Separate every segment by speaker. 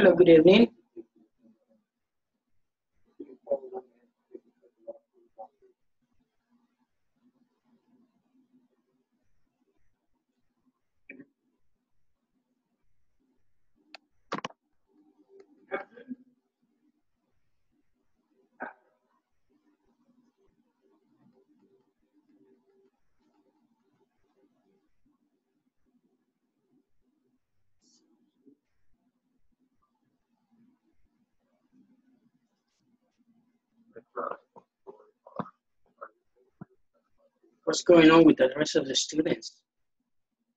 Speaker 1: Hello, good evening. What's going on with the rest of the students?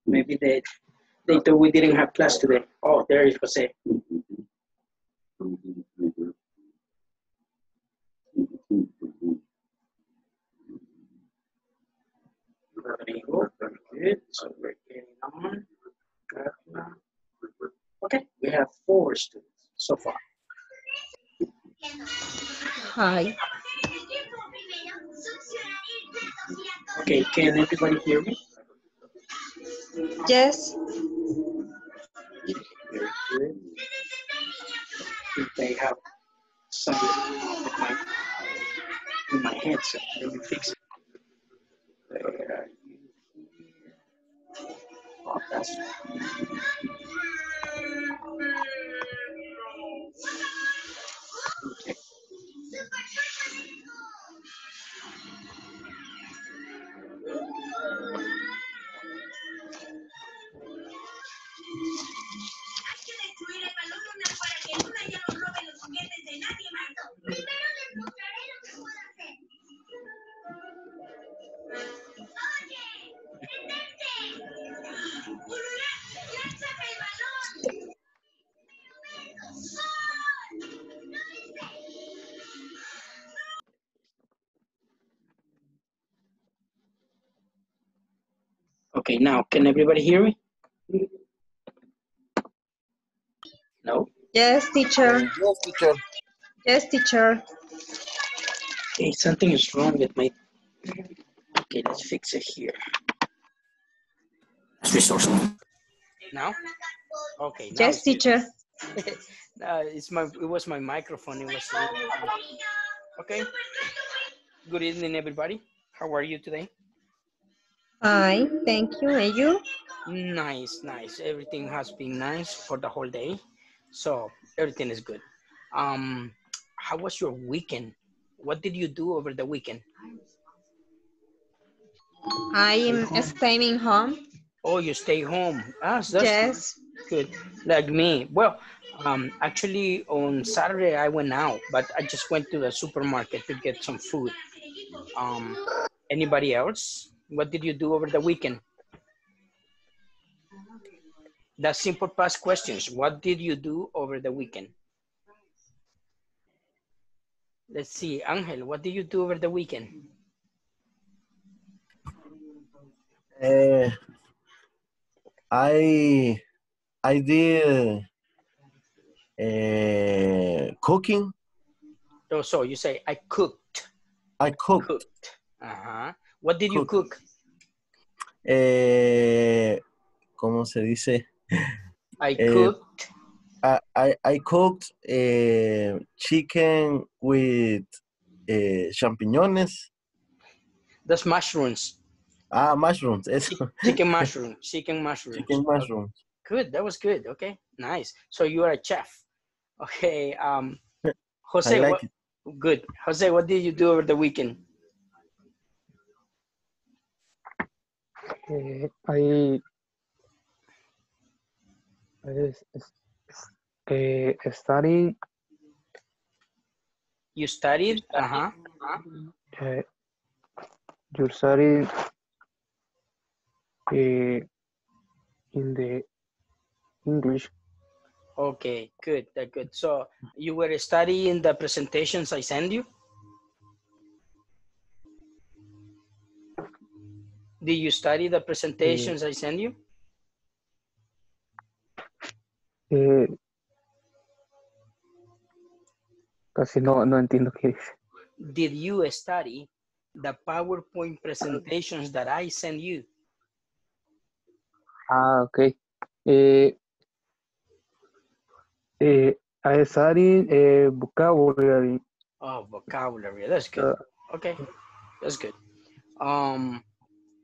Speaker 1: Maybe they they thought we didn't have class today. Oh, there is Jose. Okay, we have four students so far.
Speaker 2: Hi.
Speaker 1: Okay, can everybody hear me?
Speaker 2: Yes.
Speaker 1: Very good. If they have something with my with my headset, let me fix it. Where are you here? Oh, that's okay. Okay, now can everybody hear me? No?
Speaker 2: Yes, teacher.
Speaker 3: Yes, teacher.
Speaker 2: Yes, teacher.
Speaker 1: Okay, something is wrong with my. Okay, let's fix it here. Resource. Now? Okay. now
Speaker 2: Yes, teacher.
Speaker 1: Uh, it's my. It was my microphone. It was. Okay. Good evening, everybody. How are you today?
Speaker 2: Hi, thank you. And you?
Speaker 1: Nice, nice. Everything has been nice for the whole day, so everything is good. Um, how was your weekend? What did you do over the weekend?
Speaker 2: I am staying home.
Speaker 1: Oh, you stay home. Ah, so that's
Speaker 2: Yes.
Speaker 1: good. Like me. Well, um, actually on Saturday I went out, but I just went to the supermarket to get some food. Um, anybody else? What did you do over the weekend? The simple past questions. What did you do over the weekend? Let's see, Angel, what did you do over the weekend?
Speaker 3: Uh, I I did uh, cooking.
Speaker 1: Oh, so you say I cooked.
Speaker 3: I cooked.
Speaker 1: Cooked. Uh-huh. What did you cook?
Speaker 3: Eh, ¿Cómo se dice?
Speaker 1: I
Speaker 3: Eh,
Speaker 1: cooked.
Speaker 3: I, I, I cooked uh, chicken with uh, champiñones.
Speaker 1: That's mushrooms.
Speaker 3: Ah, mushrooms. Eso.
Speaker 1: Chicken mushroom. Chicken mushroom.
Speaker 3: Chicken mushrooms.
Speaker 1: Good. That was good. Okay. Nice. So you are a chef. Okay. Um, Jose.
Speaker 3: Like
Speaker 1: what. Good. Jose, what did you do over the weekend?
Speaker 4: Eh, I I s- s- eh, study
Speaker 1: You studied. Uh huh.
Speaker 4: uh, you study uh, in the English.
Speaker 1: Okay. Good. That good. So you were studying the presentations I send you. Did you study the presentations I send you?
Speaker 4: Eh, casi no, no entiendo qué dice.
Speaker 1: Did you study the PowerPoint presentations that I send you?
Speaker 4: Ah, ok. Eh, Uh, I studied uh, vocabulary.
Speaker 1: Oh, vocabulary. That's good.
Speaker 4: Uh,
Speaker 1: Okay, that's good. Um,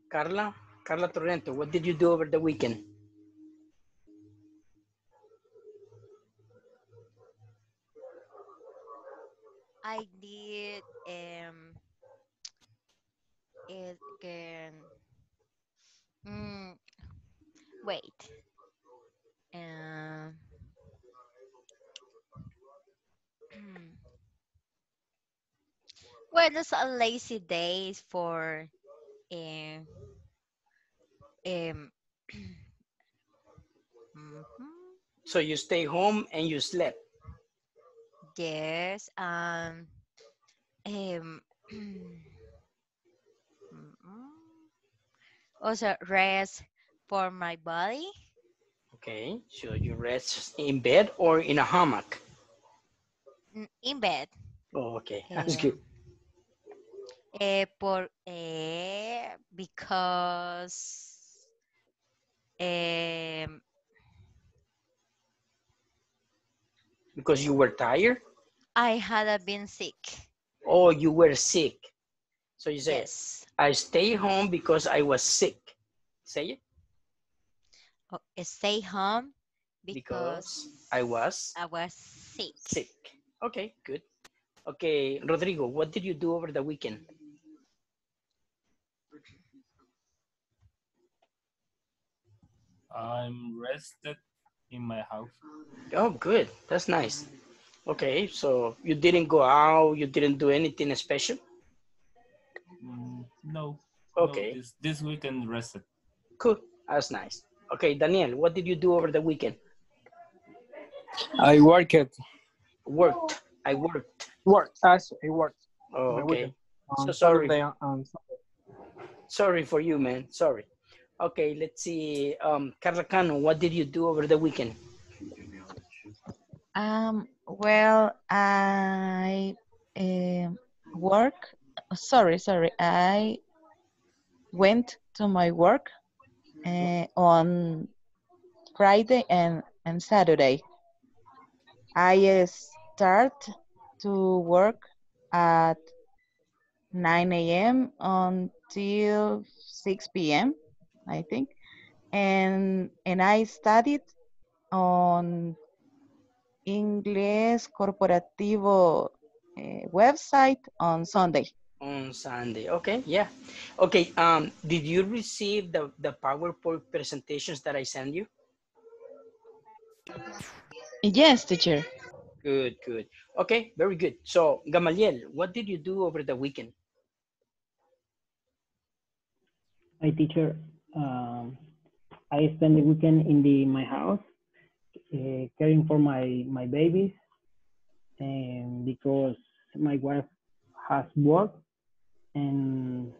Speaker 1: Carla, Carla Torrento, what did you do over the weekend?
Speaker 5: I did um it can mm, wait. Um well it's a lazy day for um um
Speaker 1: So you stay home and you slept.
Speaker 5: yes um um also rest for my body
Speaker 1: Okay, so you rest in bed or in a hammock?
Speaker 5: mm, in bed
Speaker 1: Oh, okay, that's good.
Speaker 5: eh, por eh, because
Speaker 1: Because you were tired?
Speaker 5: I had been sick.
Speaker 1: Oh, you were sick. So you say,
Speaker 5: Yes.
Speaker 1: I stay home because I was sick. Say it.
Speaker 5: Oh, stay home
Speaker 1: Because
Speaker 5: because
Speaker 1: I was
Speaker 5: I was sick.
Speaker 1: sick. Okay, good. Okay, Rodrigo, what did you do over the weekend?
Speaker 6: I'm rested in my house.
Speaker 1: Oh, good. That's nice. Okay, so you didn't go out, you didn't do anything special?
Speaker 6: Mm, no.
Speaker 1: Okay.
Speaker 6: No, this, this weekend rested.
Speaker 1: Cool. That's nice. Okay, Daniel, what did you do over the weekend?
Speaker 7: I worked.
Speaker 1: Worked. I worked.
Speaker 7: Worked. As I worked.
Speaker 1: Oh, okay.
Speaker 7: weekend.
Speaker 1: So sorry.
Speaker 7: Saturday and- and
Speaker 1: Sorry for you, man. Sorry. Okay, let's see. Um, Carla Cano, what did you do over the weekend?
Speaker 8: Um, well, I um work. Sorry, sorry. I went to my work uh, on Friday and, and Saturday. I uh, start to work at 9 a.m. until 6 p.m. I think, and and I studied on English Corporativo uh, website on Sunday.
Speaker 1: On Sunday. Okay, yeah. Okay, um, did you receive the, the PowerPoint presentations that I sent you?
Speaker 8: Yes, teacher.
Speaker 1: Good, good. Okay, very good. So, Gamaliel, what did you do over the weekend?
Speaker 9: My teacher, um, I spend the weekend in the my house, uh, caring for my my babies, and because my wife has work, and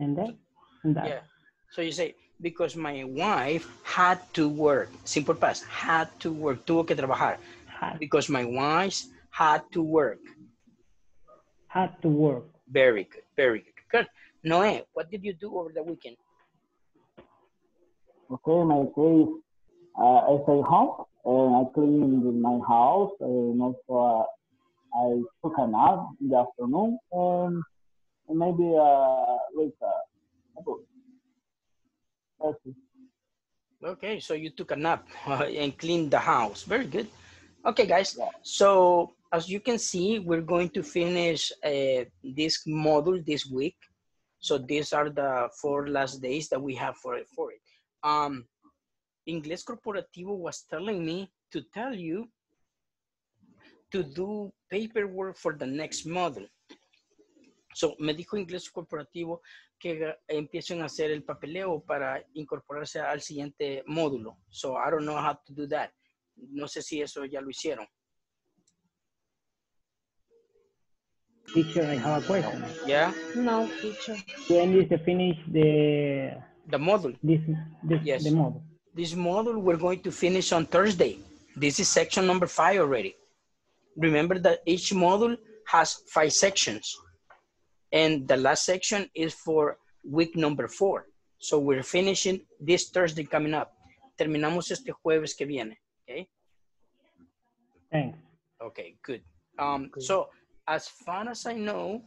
Speaker 9: and that and that.
Speaker 1: Yeah. So you say, because my wife had to work, simple past, had to work, tuvo que trabajar.
Speaker 9: Had,
Speaker 1: Because my wife had to work.
Speaker 9: had to work.
Speaker 1: Very good, very good. Good. Noé, what did you do over the weekend?
Speaker 10: Okay, my case, uh, I stay home and I clean my house and also uh, I took a nap in the afternoon and maybe uh, book. That's it.
Speaker 1: Okay, so you took a nap and cleaned the house. Very good. Okay, guys.
Speaker 10: Yeah.
Speaker 1: So as you can see, we're going to finish uh, this module this week. So these are the four last days that we have for it. For it. Um, Inglés Corporativo was telling me to tell you to do paperwork for the next module. So me dijo Inglés Corporativo que empiecen a hacer el papeleo para incorporarse al siguiente módulo. So I don't know how to do that. No sé si eso ya lo hicieron.
Speaker 9: Teacher, I have a question.
Speaker 1: Yeah,
Speaker 2: No, teacher.
Speaker 9: When is the finish the
Speaker 1: the module.
Speaker 9: this this
Speaker 1: Yes.
Speaker 9: the model?
Speaker 1: This module we're going to finish on Thursday. This is section number five already. Remember that each module has five sections. And the last section is for week number four. So we're finishing this Thursday coming up. Terminamos este jueves que viene. Okay.
Speaker 9: Thanks.
Speaker 1: Okay, good. Um, so as far as I know,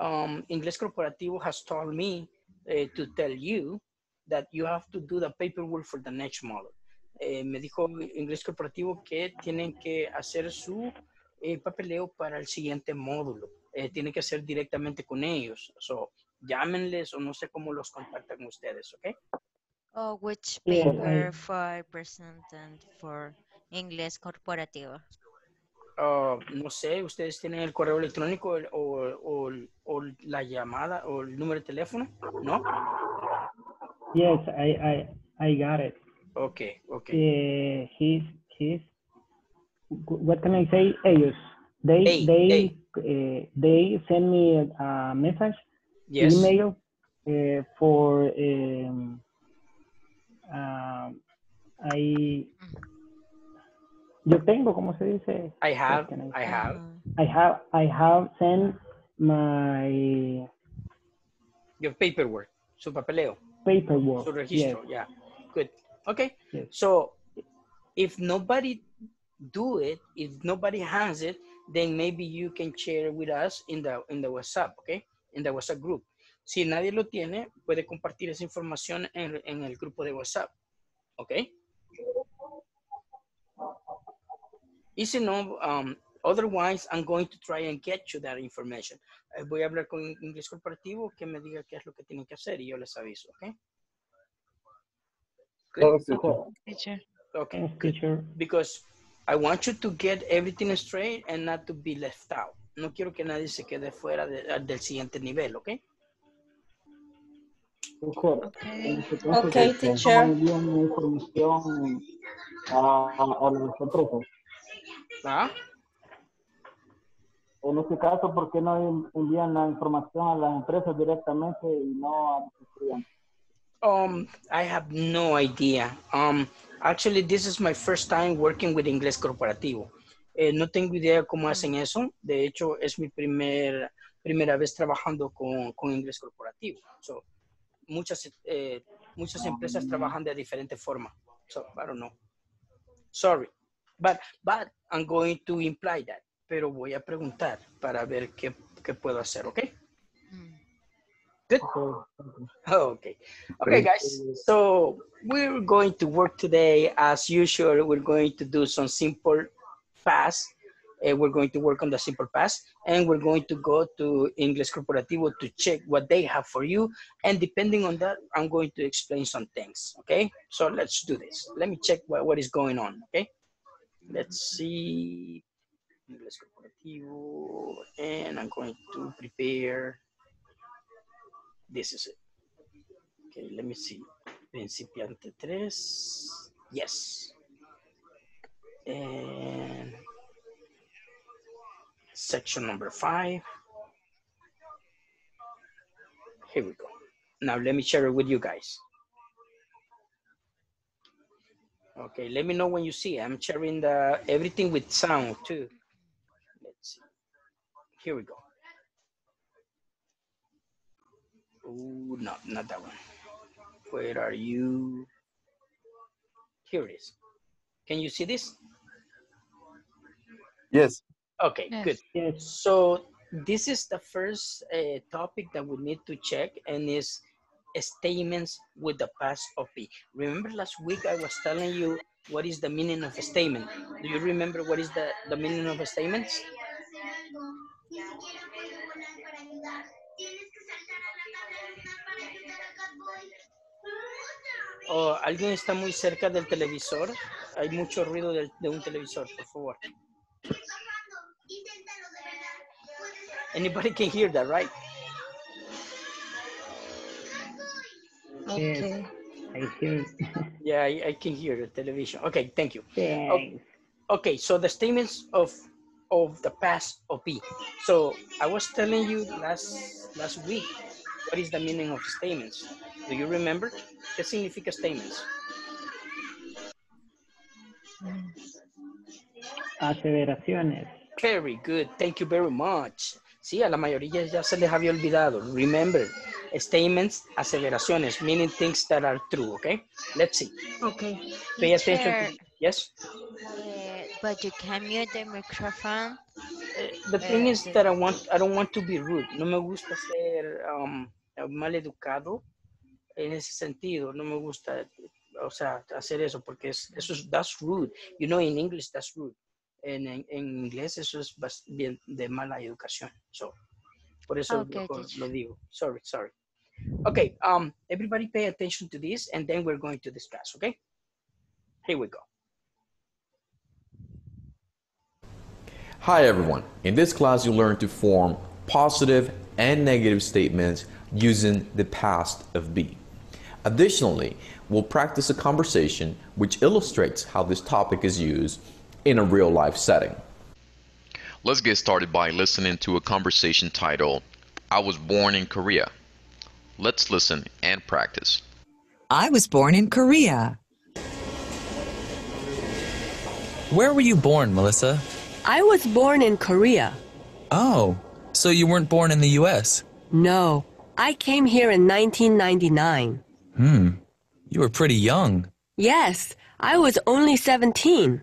Speaker 1: um, Inglés Corporativo has told me eh, to tell you that you have to do the paperwork for the next model. Eh, me dijo Inglés Corporativo que tienen que hacer su eh, papeleo para el siguiente módulo. Eh, tienen que hacer directamente con ellos. So, llámenles o no sé cómo los contactan ustedes, ¿ok?
Speaker 5: Oh, which paper for presenting for English corporativo?
Speaker 1: Ah, no sé, ustedes tienen el correo electrónico o, o- o la llamada o el número de teléfono, ¿no?
Speaker 9: Yes, I, I, I got it.
Speaker 1: Ok, ok.
Speaker 9: Uh, he's, he's, what can I say? Ellos. They,
Speaker 1: They,
Speaker 9: they, uh, they send me a, a message,
Speaker 1: Yes.
Speaker 9: email uh, for, um, I, yo tengo, ¿cómo se dice?
Speaker 1: I have,
Speaker 9: can
Speaker 1: I have.
Speaker 9: I have, I have sent my
Speaker 1: Your paperwork, su papeleo,
Speaker 9: paperwork. Yes,
Speaker 1: registro, yeah. Good. Okay.
Speaker 9: Yes.
Speaker 1: So if nobody do it, if nobody has it, then maybe you can share with us in the in the WhatsApp, okay? In the WhatsApp group. Si nadie lo tiene, puede compartir esa información en, en el grupo de WhatsApp, okay? Y si no, um, otherwise, I'm going to try and get you that information. Eh, voy a hablar con inglés corporativo que me diga qué es lo que tienen que hacer y yo les aviso, ¿ok? Good.
Speaker 8: Teacher.
Speaker 1: Okay,
Speaker 9: teacher.
Speaker 1: Because I want you to get everything straight and not to be left out. No quiero que nadie se quede fuera de- del siguiente nivel, ¿ok?
Speaker 10: En este
Speaker 2: Okay,
Speaker 10: ¿cómo
Speaker 2: teacher.
Speaker 10: envían la información a, a, a las empresas?
Speaker 1: ¿Ah?
Speaker 10: En este caso, ¿por qué no envían la información a las empresas directamente y no a los estudiantes?
Speaker 1: Um, I have no idea. Um, actually, this is my first time working with inglés corporativo. Eh, no tengo idea cómo hacen eso. De hecho, es mi primer, primera vez trabajando con, con inglés corporativo. So, muchas, eh, muchas empresas trabajan de diferente forma. So, I don't know. Sorry. But, but I'm going to imply that. Pero voy a preguntar para ver qué, qué puedo hacer, ¿ok? Good. Okay. Okay, guys. So we're going to work today as usual. We're going to do some simple past. Uh, we're going to work on the simple past and we're going to go to English Corporativo to check what they have for you. And depending on that, I'm going to explain some things. Okay. So let's do this. Let me check what, what is going on. Okay. Let's see. English Corporativo. And I'm going to prepare. This is it. Okay, let me see. Principiante 3. Yes. And section number 5. Here we go. Now let me share it with you guys. Okay, let me know when you see. I'm sharing the everything with sound too. Let's see. Here we go. Oh, no, not that one. Where are you? Here it is. Can you see this?
Speaker 3: Yes.
Speaker 1: Okay,
Speaker 8: Yes.
Speaker 1: good.
Speaker 9: Yes.
Speaker 1: So this is the first uh, topic that we need to check and is statements with the past of be. Remember last week I was telling you what is the meaning of a statement. Do you remember what is the, the meaning of a statement? ¿O alguien está muy cerca del televisor? Hay mucho ruido del- de, un televisor, por favor. Anybody can hear that, right?
Speaker 9: Yes. I hear it.
Speaker 1: Yeah, I, I can hear the television. Okay, thank you.
Speaker 9: Thanks.
Speaker 1: Okay, so the statements of of the past of be. So I was telling you last last week what is the meaning of statements. Do you remember? ¿Qué significa statements?
Speaker 9: Aseveraciones.
Speaker 1: Very good. Thank you very much. Sí, a la mayoría ya se les había olvidado. Remember, statements, aseveraciones, meaning things that are true, okay? Let's see.
Speaker 2: Okay.
Speaker 1: Pay attention.
Speaker 5: Teacher,
Speaker 1: To, yes?
Speaker 5: Eh, But you can mute the microphone.
Speaker 1: Eh, The thing
Speaker 5: Eh,
Speaker 1: is that I want, I don't want to be rude. No me gusta ser um, mal educado en ese sentido. No me gusta, o sea, hacer eso porque es, eso es, that's rude. You know, in English that's rude. En, en, en inglés eso es bien de mala educación. So, por eso
Speaker 5: Okay,
Speaker 1: lo, lo digo. Sorry, sorry. Okay, um, everybody pay attention to this and then we're going to discuss, okay? Here we go.
Speaker 7: Hi everyone. In this class you'll learn to form positive and negative statements using the past of be. Additionally, we'll practice a conversation which illustrates how this topic is used in a real life setting.
Speaker 11: Let's get started by listening to a conversation titled, I was born in Korea. Let's listen and practice.
Speaker 12: I was born in Korea.
Speaker 13: Where were you born, Melissa?
Speaker 14: I was born in Korea.
Speaker 13: Oh, so you weren't born in the US?
Speaker 14: No, I came here in 1999.
Speaker 13: Hmm, you were pretty young.
Speaker 14: Yes, I was only 17.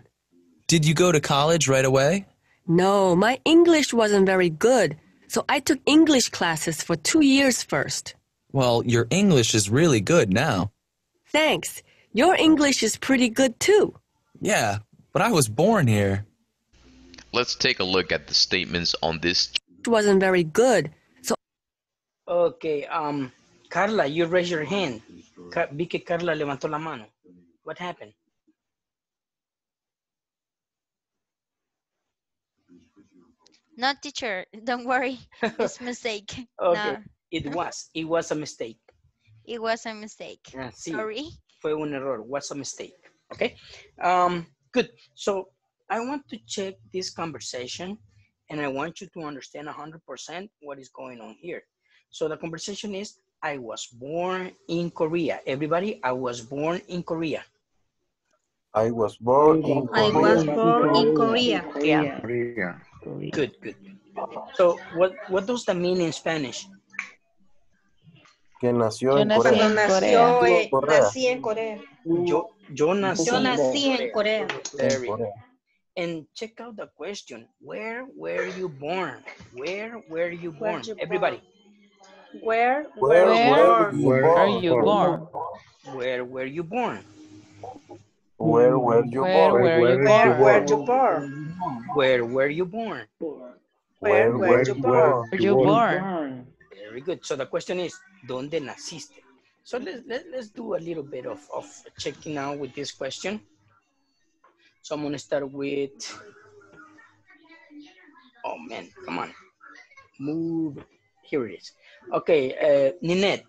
Speaker 13: Did you go to college right away?
Speaker 14: No, my English wasn't very good, so I took English classes for two years first.
Speaker 13: Well, your English is really good now.
Speaker 14: Thanks. Your English is pretty good too.
Speaker 13: Yeah, but I was born here.
Speaker 11: Let's take a look at the statements on this
Speaker 14: It wasn't very good, so
Speaker 1: Okay, um, Carla, you raise your hand. Ca- vi que Carla levantó la mano. What happened?
Speaker 5: No, teacher, don't worry. It's mistake.
Speaker 1: Okay,
Speaker 5: No,
Speaker 1: it was, it was a mistake.
Speaker 5: it was a mistake.
Speaker 1: Ah, sí,
Speaker 5: Sorry.
Speaker 1: fue un error, was a mistake. Okay, um, good. So I want to check this conversation and I want you to understand 100% what is going on here. So the conversation is, I was born in Korea. Everybody, I was born in Korea.
Speaker 3: I was born in Korea.
Speaker 2: I was born in Korea.
Speaker 8: Yeah.
Speaker 4: Korea.
Speaker 1: Good, good. So what, what does that mean in Spanish?
Speaker 3: Que nació en
Speaker 8: nací
Speaker 3: Corea.
Speaker 8: en
Speaker 2: Nació,
Speaker 8: Corea.
Speaker 3: Corea.
Speaker 2: nací en Corea.
Speaker 1: Yo, yo nací,
Speaker 2: Yo nací en Corea.
Speaker 1: Very
Speaker 3: En Corea.
Speaker 1: And check out the question. Where were you born? Where were you born?
Speaker 2: you
Speaker 1: Everybody,
Speaker 2: Where
Speaker 3: Where
Speaker 2: were you
Speaker 3: were
Speaker 2: born?
Speaker 3: you
Speaker 4: Where
Speaker 3: born?
Speaker 8: are you born?
Speaker 1: where were you born?
Speaker 3: Where were you
Speaker 8: Where
Speaker 3: born?
Speaker 8: were you
Speaker 2: Where were you born?
Speaker 1: Where were you born?
Speaker 2: Where were you born?
Speaker 8: Were you born?
Speaker 1: Very good. So the question is, ¿dónde naciste? So let's, let, let's do a little bit of, of checking out with this question. So I'm gonna start with, oh man, come on. Move, here it is. Okay, uh, Ninette.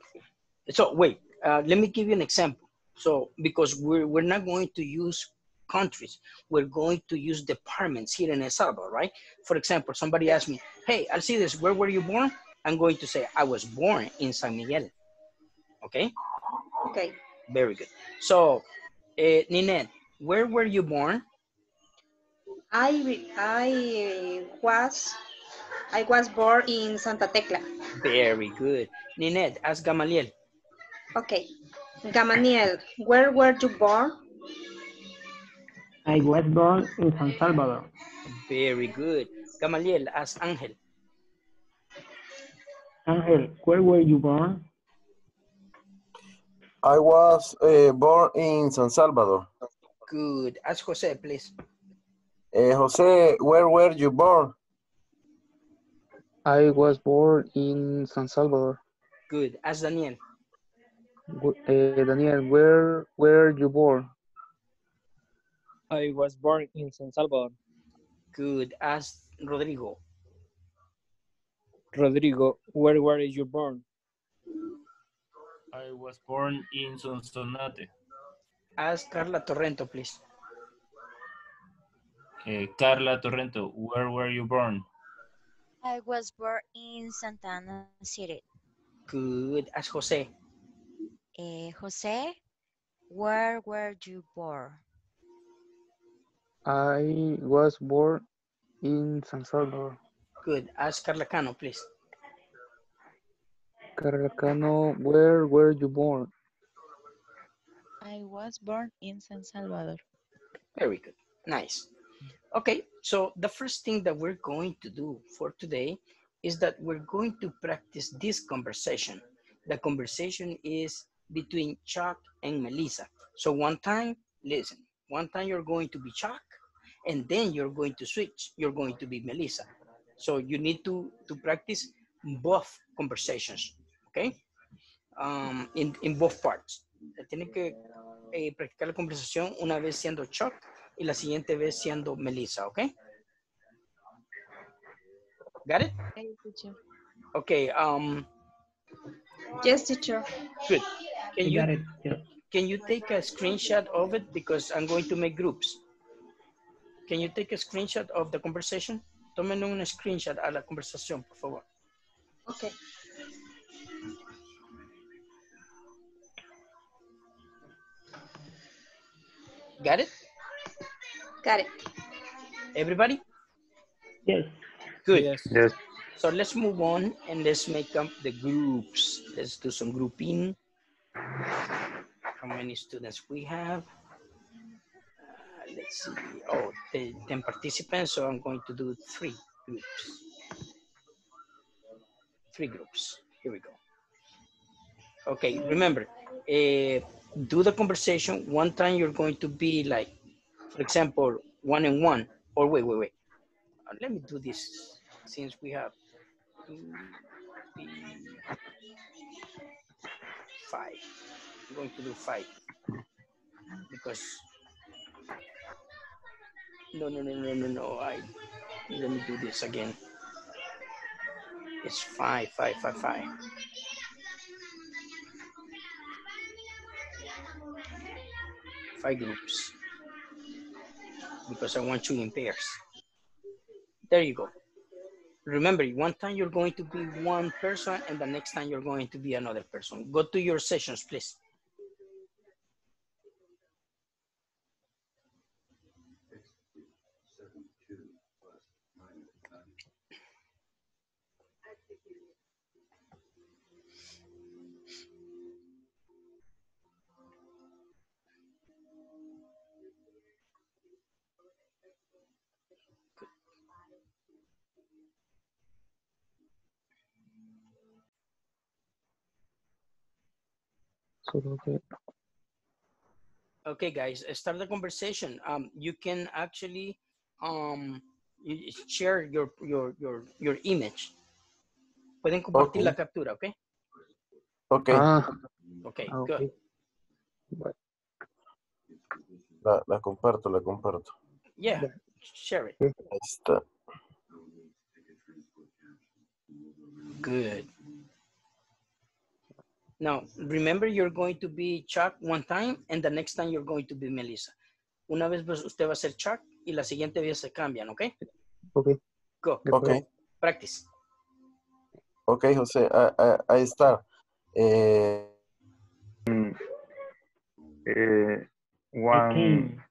Speaker 1: So wait, uh, let me give you an example. So because we're, we're not going to use countries, we're going to use departments here in El Salvador, right? For example, somebody asked me, hey, I see this, where were you born? I'm going to say, I was born in San Miguel. Okay,
Speaker 2: Okay.
Speaker 1: very good. So, uh, Ninette, where were you born?
Speaker 2: I I was I was born in Santa Tecla.
Speaker 1: Very good. Ninette, ask Gamaliel.
Speaker 2: Okay. Gamaliel, where were you born?
Speaker 9: I was born in San Salvador.
Speaker 1: Very good. Gamaliel, ask Angel.
Speaker 9: Angel, where were you born?
Speaker 3: I was uh, born in San Salvador.
Speaker 1: Good. Ask Jose, please.
Speaker 3: Uh, Jose, where were you born?
Speaker 4: I was born in San Salvador.
Speaker 1: Good. Ask Daniel.
Speaker 4: Gu- eh, Daniel, where were you born?
Speaker 15: I was born in San Salvador.
Speaker 1: Good. Ask Rodrigo.
Speaker 15: Rodrigo, where were you born?
Speaker 6: I was born in Sonsonate.
Speaker 1: Ask Carla Torrento, please.
Speaker 6: Eh, Carla Torrento, where were you born?
Speaker 5: I was born in Santa Ana City.
Speaker 1: Good. Ask Jose.
Speaker 5: Eh, Jose, where were you born?
Speaker 4: I was born in San Salvador.
Speaker 1: Good. Ask Carla Cano, please.
Speaker 4: Carla Cano, where were you born?
Speaker 8: I was born in San Salvador.
Speaker 1: Very good. Nice. Okay, so the first thing that we're going to do for today is that we're going to practice this conversation. The conversation is between Chuck and Melissa. So one time, listen, one time you're going to be Chuck, and then you're going to switch. You're going to be Melissa. So you need to, to practice both conversations, okay? Um, in, in both parts. Tienen que eh, practicar la conversación una vez siendo Chuck y la siguiente vez siendo Melissa, okay? Got it? Okay, um,
Speaker 2: Yes, teacher.
Speaker 1: good. Can you,
Speaker 9: got it. Yeah.
Speaker 1: can you take a screenshot of it? Because I'm going to make groups. Can you take a screenshot of the conversation? Tomen un screenshot a la conversación, por favor.
Speaker 2: Okay.
Speaker 1: Got it?
Speaker 2: Got it.
Speaker 1: Everybody?
Speaker 9: Yes.
Speaker 1: Good.
Speaker 16: Yes. yes.
Speaker 1: So let's move on and let's make up the groups. Let's do some grouping. How many students we have? Uh, let's see. Oh, the 10 participants, so I'm going to do three groups. Three groups. Here we go. Okay, remember, uh, do the conversation. One time you're going to be like, for example, one and one, or wait, wait, wait. Uh, let me do this since we have five. I'm going to do five because no, no, no, no, no, no. I let me do this again. It's five, five, five, five. Five groups because I want you in pairs. There you go. Remember, one time you're going to be one person and the next time you're going to be another person. Go to your sessions, please. Okay, guys, start the conversation. Um, you can actually um, share your, your, your, your image. Pueden compartir
Speaker 3: Okay.
Speaker 1: la captura, okay?
Speaker 3: Okay,
Speaker 16: Ah,
Speaker 1: Okay,
Speaker 16: ah,
Speaker 1: good.
Speaker 16: ok. Bueno,
Speaker 3: la, la comparto, la comparto.
Speaker 1: Yeah, share it.
Speaker 3: Ahí está.
Speaker 1: Good. Now, remember you're going to be Chuck one time and the next time you're going to be Melissa. Una vez pues, usted va a ser Chuck y la siguiente vez se cambian, ¿ok?
Speaker 16: ok.
Speaker 1: Go,
Speaker 3: Ok,
Speaker 1: practice.
Speaker 3: ok, José, ah, ah, ahí está. Eh,
Speaker 16: Mm, eh,
Speaker 9: I came.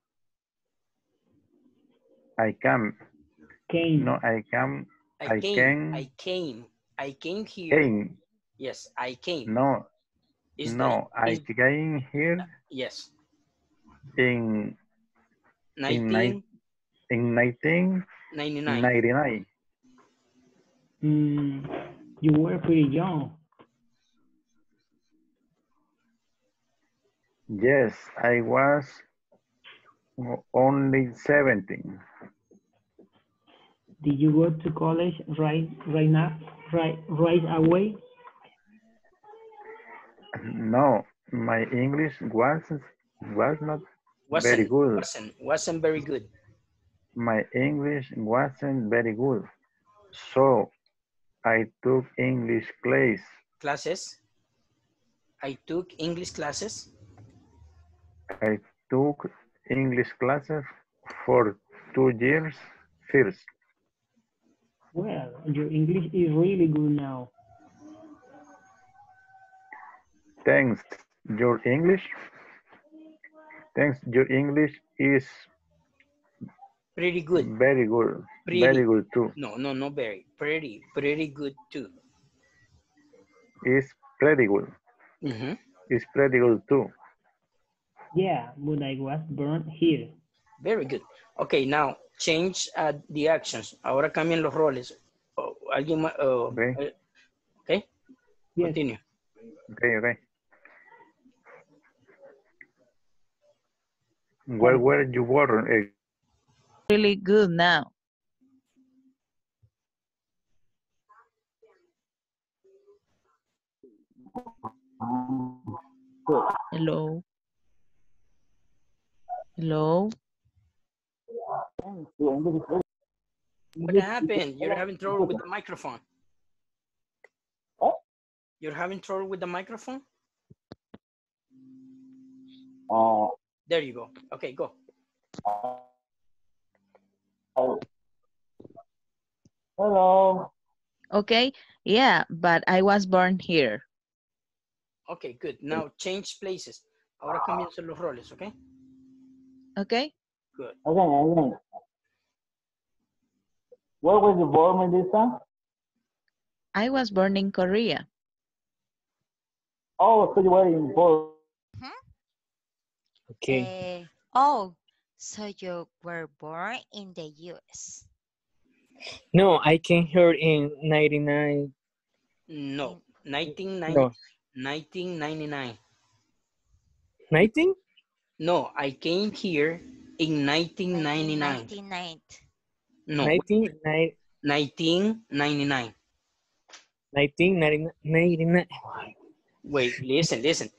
Speaker 16: I come.
Speaker 9: Came.
Speaker 16: No, I come.
Speaker 1: I,
Speaker 16: I
Speaker 1: came,
Speaker 16: can-
Speaker 1: I came, I came here.
Speaker 16: Came.
Speaker 1: Yes, I came.
Speaker 16: No,
Speaker 1: Is
Speaker 16: no,
Speaker 1: the-
Speaker 16: I
Speaker 1: is-
Speaker 16: came here
Speaker 1: yes,
Speaker 16: in
Speaker 1: 1999.
Speaker 16: in 1999.
Speaker 9: Mm, you were pretty young.
Speaker 16: Yes, I was only 17.
Speaker 9: Did you go to college right right now right right away?
Speaker 16: No, my English was was not
Speaker 1: wasn't,
Speaker 16: very good.
Speaker 1: wasn't, wasn't very good.
Speaker 16: My English wasn't very good. So I took English class.
Speaker 1: Classes. I took English classes.
Speaker 16: I took English classes for two years first.
Speaker 9: Well, your English is really good now.
Speaker 16: Thanks, your English. Thanks, your English is
Speaker 1: Pretty good.
Speaker 16: very good.
Speaker 1: Pretty.
Speaker 16: Very good too.
Speaker 1: No, no, no very. Pretty, pretty good too.
Speaker 16: It's pretty good.
Speaker 1: Mhm.
Speaker 16: It's pretty good too.
Speaker 9: Yeah, but I was born here.
Speaker 1: Very good. Okay, now change uh, the actions. Ahora cambian los roles. Oh, ¿Alguien más? oh,
Speaker 4: Okay.
Speaker 1: eh, okay. Continue.
Speaker 4: Okay, okay. Where were you born? Eh,
Speaker 8: Really good now. Hello. Hello.
Speaker 1: What happened? You're having trouble with the microphone. You're having trouble with the microphone?
Speaker 10: Uh,
Speaker 1: There you go. Okay, go.
Speaker 10: hello.
Speaker 8: Okay. Yeah, but I was born here.
Speaker 1: Okay, good. Now change places. Ahora comienzan los roles, okay?
Speaker 8: Okay.
Speaker 1: Good.
Speaker 10: Again, again. Where was you born, Melissa?
Speaker 8: I was born in Korea.
Speaker 10: Oh, so you were in born.
Speaker 15: Okay.
Speaker 5: Eh, oh, so you were born in the US.
Speaker 15: No, I came here in 99.
Speaker 1: No, 1990,
Speaker 15: No.
Speaker 1: 1999.
Speaker 15: 19?
Speaker 1: No, I came here in 1999.
Speaker 5: 1990.
Speaker 1: No,
Speaker 15: 1999.
Speaker 1: 1999.
Speaker 15: 1999.
Speaker 1: Wait, listen, listen.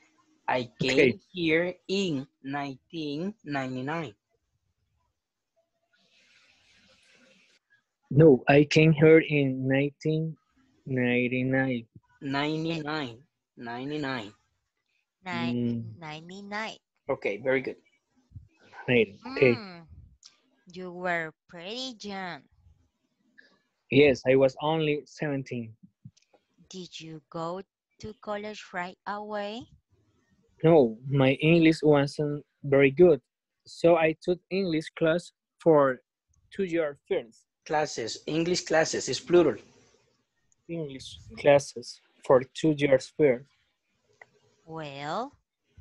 Speaker 1: I came
Speaker 15: Okay.
Speaker 1: here in 1999.
Speaker 15: No, I came here in 1999.
Speaker 1: 99. 99.
Speaker 5: Nine,
Speaker 15: Mm.
Speaker 5: 99.
Speaker 1: Okay, very good.
Speaker 15: Right. Okay.
Speaker 5: Mm, you were pretty young.
Speaker 15: Yes, I was only 17.
Speaker 5: Did you go to college right away?
Speaker 15: No, my English wasn't very good. So I took English class for two years first.
Speaker 1: Classes, English classes is plural.
Speaker 15: English classes for two years first.
Speaker 5: Well,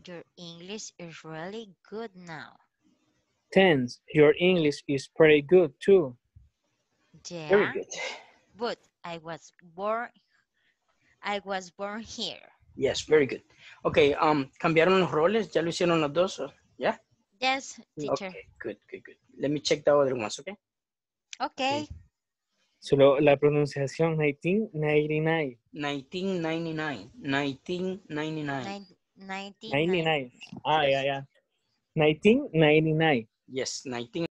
Speaker 5: your English is really good now.
Speaker 15: Thanks. Your English is pretty good too.
Speaker 5: Yeah,
Speaker 1: Very good.
Speaker 5: but I was born, I was born here.
Speaker 1: Yes, very good. Okay, um, cambiaron los roles, ya lo hicieron los dos, o- ¿ya?
Speaker 5: Yes, teacher.
Speaker 1: Okay, good, good, good. Let me check the other ones, okay?
Speaker 5: Okay.
Speaker 15: Solo la pronunciación 1999.
Speaker 1: 1999, 1999.
Speaker 5: Nin- 1999.
Speaker 15: 99. Ah, yeah, yeah. 1999.
Speaker 1: Yes, 19.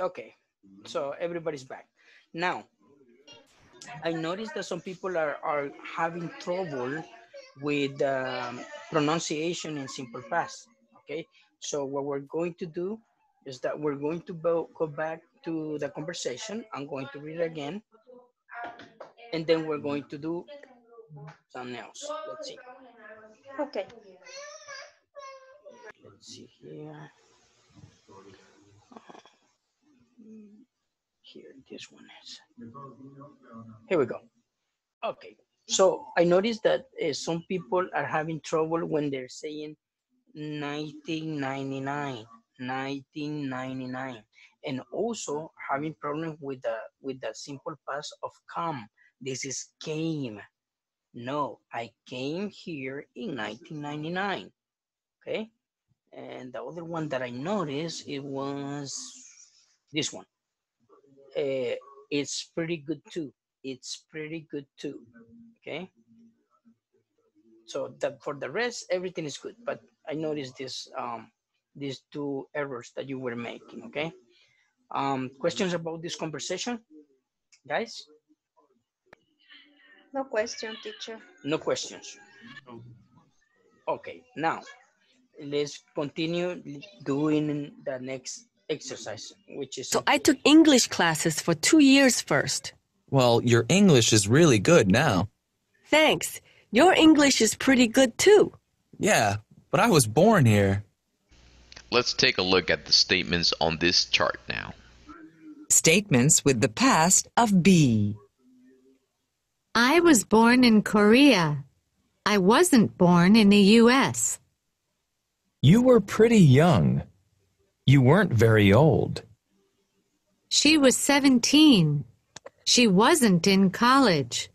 Speaker 1: Okay, so everybody's back. Now, I noticed that some people are, are having trouble with um, pronunciation in simple past. Okay, so what we're going to do is that we're going to go, back to the conversation. I'm going to read it again. And then we're going to do something else. Let's see.
Speaker 2: Okay.
Speaker 1: Let's see here. here, this one is. Here we go. Okay, so I noticed that uh, some people are having trouble when they're saying 1999, 1999, and also having problem with the with the simple past of come. This is came. No, I came here in 1999. Okay, and the other one that I noticed it was this one. Uh, it's pretty good too. It's pretty good too. Okay. So that for the rest, everything is good. But I noticed this um these two errors that you were making. Okay. Um, questions about this conversation, guys?
Speaker 2: No question, teacher.
Speaker 1: No questions. Okay. Now let's continue doing the next exercise, which is
Speaker 14: So I took English classes for two years first.
Speaker 13: Well, your English is really good now.
Speaker 14: Thanks. Your English is pretty good too.
Speaker 13: Yeah, but I was born here.
Speaker 11: Let's take a look at the statements on this chart now.
Speaker 12: Statements with the past of be.
Speaker 17: I was born in Korea. I wasn't born in the U.S.
Speaker 13: You were pretty young. You weren't very old.
Speaker 17: She was 17. She wasn't in college.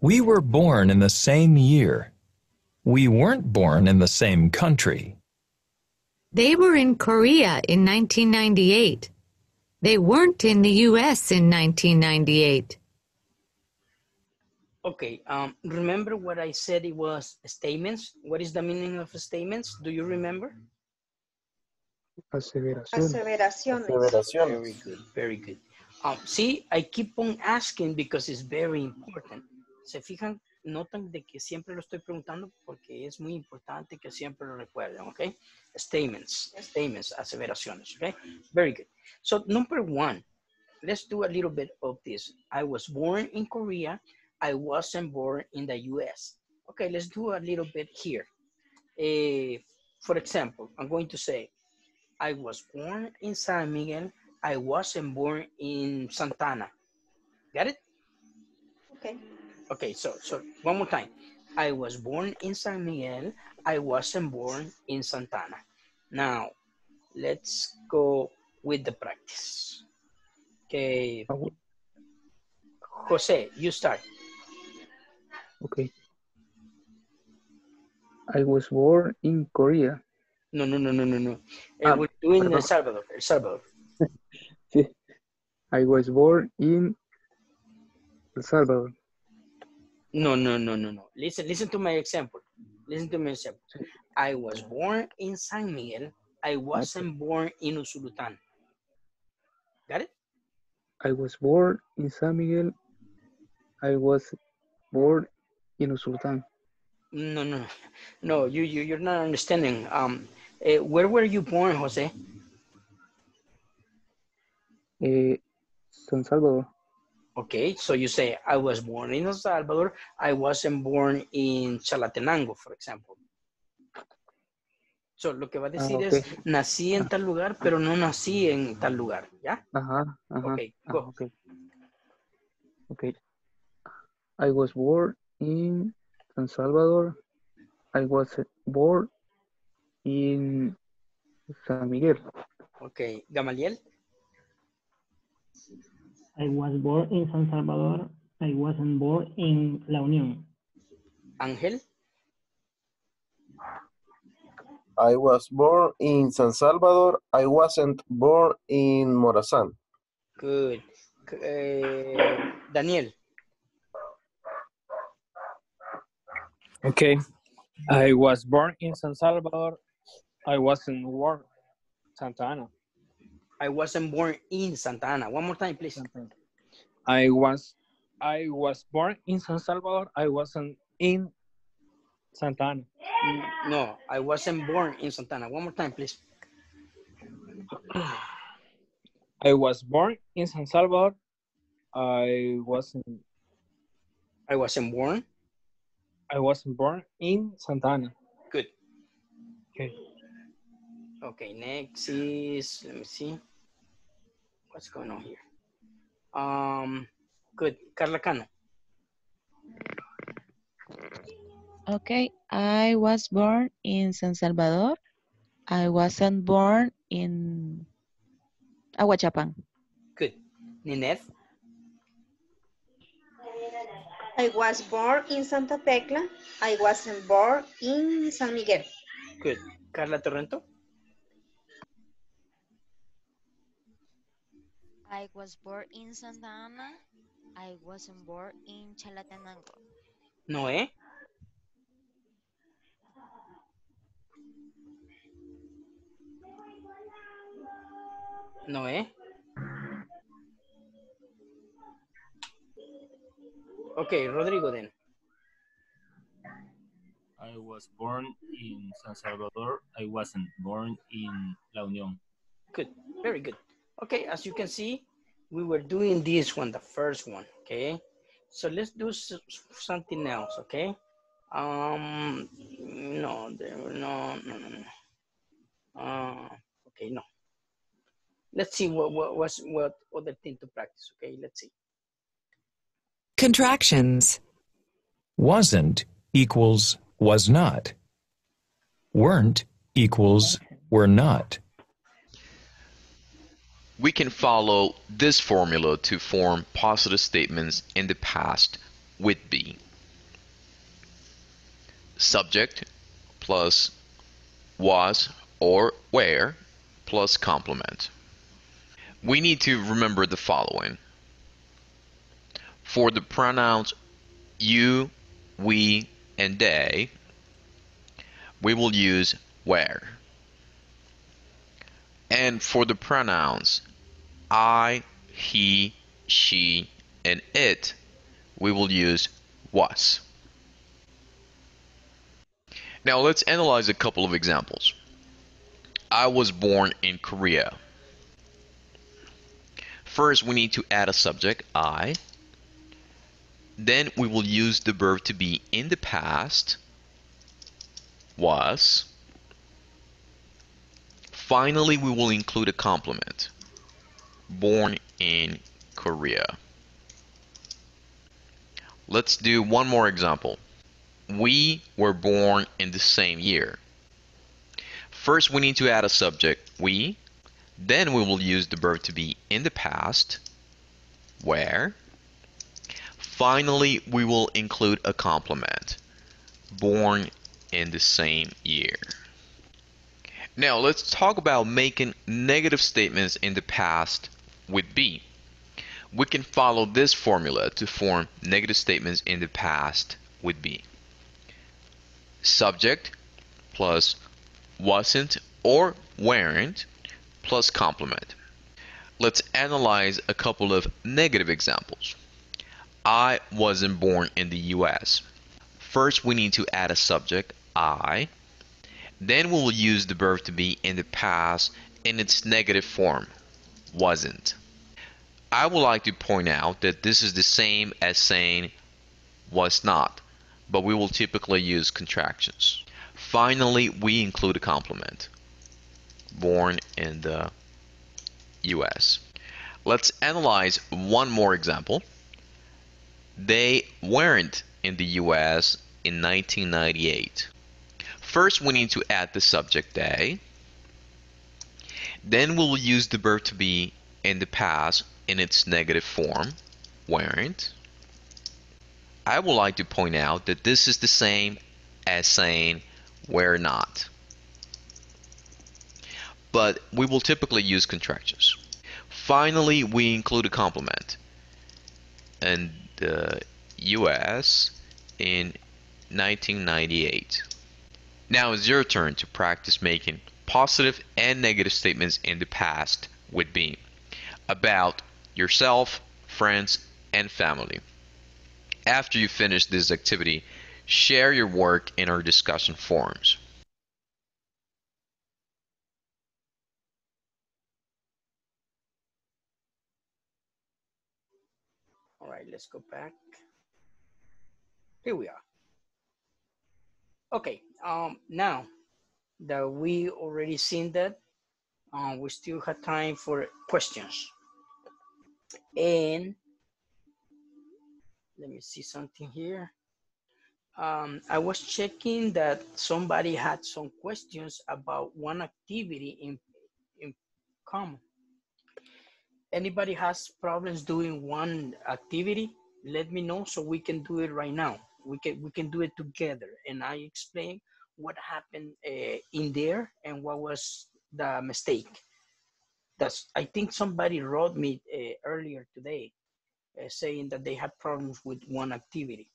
Speaker 13: We were born in the same year. We weren't born in the same country.
Speaker 17: They were in Korea in 1998. They weren't in the U.S. in 1998.
Speaker 1: Okay, um, remember what I said it was statements? What is the meaning of statements? Do you remember?
Speaker 4: Aseveraciones.
Speaker 2: Aseveraciones.
Speaker 1: Very good, very good. Um, see, I keep on asking because it's very important. Se fijan, notan de que siempre lo estoy preguntando porque es muy importante que siempre lo recuerden, ¿ok? Statements, statements, aseveraciones, ¿ok? Very good. So number one, let's do a little bit of this. I was born in Korea. I wasn't born in the US. Okay, let's do a little bit here. Eh, for example, I'm going to say, I was born in San Miguel. I wasn't born in Santa Ana. Got it?
Speaker 2: Okay.
Speaker 1: Okay, so so one more time. I was born in San Miguel. I wasn't born in Santa Ana. Now, let's go with the practice. Okay. Jose, you start.
Speaker 4: Okay. I was born in Korea.
Speaker 1: No, no, no, no, no, no.
Speaker 4: Ah,
Speaker 1: we're doing El. Salvador. El Salvador.
Speaker 4: I was born in El Salvador.
Speaker 1: No, no, no, no, no. Listen, listen to my example. Listen to my example. I was born in San Miguel. I wasn't born in Usulután. Got it?
Speaker 4: I was born in San Miguel. I was born in Usulután.
Speaker 1: No, no, no. You, you, you're not understanding. Um, eh, where were you born, Jose?
Speaker 4: Eh, San Salvador.
Speaker 1: Okay, so you say I was born in El Salvador. I wasn't born in Chalatenango, for example. So lo que va a decir
Speaker 4: Ah,
Speaker 1: es
Speaker 4: ok.
Speaker 1: nací en tal lugar, pero no nací en tal lugar, ¿ya?
Speaker 4: Ajá, ajá.
Speaker 1: Okay,
Speaker 4: ah,
Speaker 1: go.
Speaker 4: okay. Okay. I was born in San Salvador. I was born in San Miguel.
Speaker 1: Okay, Gamaliel.
Speaker 9: I was born in San Salvador. I wasn't born in La Unión.
Speaker 1: Ángel.
Speaker 3: I was born in San Salvador. I wasn't born in Morazán.
Speaker 1: Good. C- eh, Daniel.
Speaker 15: Okay. I was born in San Salvador. I wasn't born Santa Ana.
Speaker 1: I wasn't born in Santa Ana. One more time, please.
Speaker 15: I was I was born in San Salvador. I wasn't in Santa Ana.
Speaker 1: No, I wasn't born in Santa Ana. One more time, please.
Speaker 15: I was born in San Salvador. I wasn't
Speaker 1: I wasn't born.
Speaker 15: I wasn't born in Santa Ana.
Speaker 1: Good.
Speaker 15: Okay.
Speaker 1: Okay, next is, let me see. What's going on here? Um, good. Carla Cano.
Speaker 8: Okay, I was born in San Salvador. I wasn't born in Aguachapan.
Speaker 1: Good. Nineth.
Speaker 2: I was born in Santa Tecla. I wasn't born in San Miguel.
Speaker 1: Good. Carla Torrento.
Speaker 5: I was born in Santa Ana. I wasn't born in Chalatenango.
Speaker 1: Noé. Eh? Noé. Eh? Okay, Rodrigo then.
Speaker 6: I was born in San Salvador. I wasn't born in La Unión.
Speaker 1: Good, very good. Okay, as you can see, we were doing this one, the first one, okay? So let's do something else, okay? Um, no, there, no, no, no, no. Uh, okay, no. Let's see what, what, what's, what other thing to practice, okay? Let's see.
Speaker 18: Contractions. Wasn't equals was not. Weren't equals were not.
Speaker 11: We can follow this formula to form positive statements in the past with be. Subject plus was or were plus complement. We need to remember the following. For the pronouns you, we, and they, we will use where. And for the pronouns I, he, she, and it, we will use was. Now let's analyze a couple of examples. I was born in Korea. First, we need to add a subject, I. Then we will use the verb to be in the past, was. Finally, we will include a complement, born in Korea. Let's do one more example. We were born in the same year. First, we need to add a subject, we. Then we will use the verb to be in the past, where. Finally, we will include a complement, born in the same year. Now, let's talk about making negative statements in the past with be. We can follow this formula to form negative statements in the past with be. Subject plus wasn't or weren't plus complement. Let's analyze a couple of negative examples. I wasn't born in the US. First, we need to add a subject, I. Then we will use the verb to be in the past in its negative form, wasn't. I would like to point out that this is the same as saying was not, but we will typically use contractions. Finally, we include a complement, born in the US. Let's analyze one more example. They weren't in the US in 1998. First, we need to add the subject they. Then we'll use the verb to be in the past in its negative form, weren't. I would like to point out that this is the same as saying were not. But we will typically use contractions. Finally, we include a complement. And uh, the US in 1998. Now it's your turn to practice making positive and negative statements in the past with be about yourself, friends, and family. After you finish this activity, share your work in our discussion forums.
Speaker 1: All right, let's go back. Here we are. Okay, um, now that we already seen that, um, we still have time for questions. And let me see something here. Um, I was checking that somebody had some questions about one activity in, in common. Anybody has problems doing one activity? Let me know so we can do it right now. We can we can do it together, and I explain what happened uh, in there and what was the mistake. That's I think somebody wrote me uh, earlier today uh, saying that they had problems with one activity.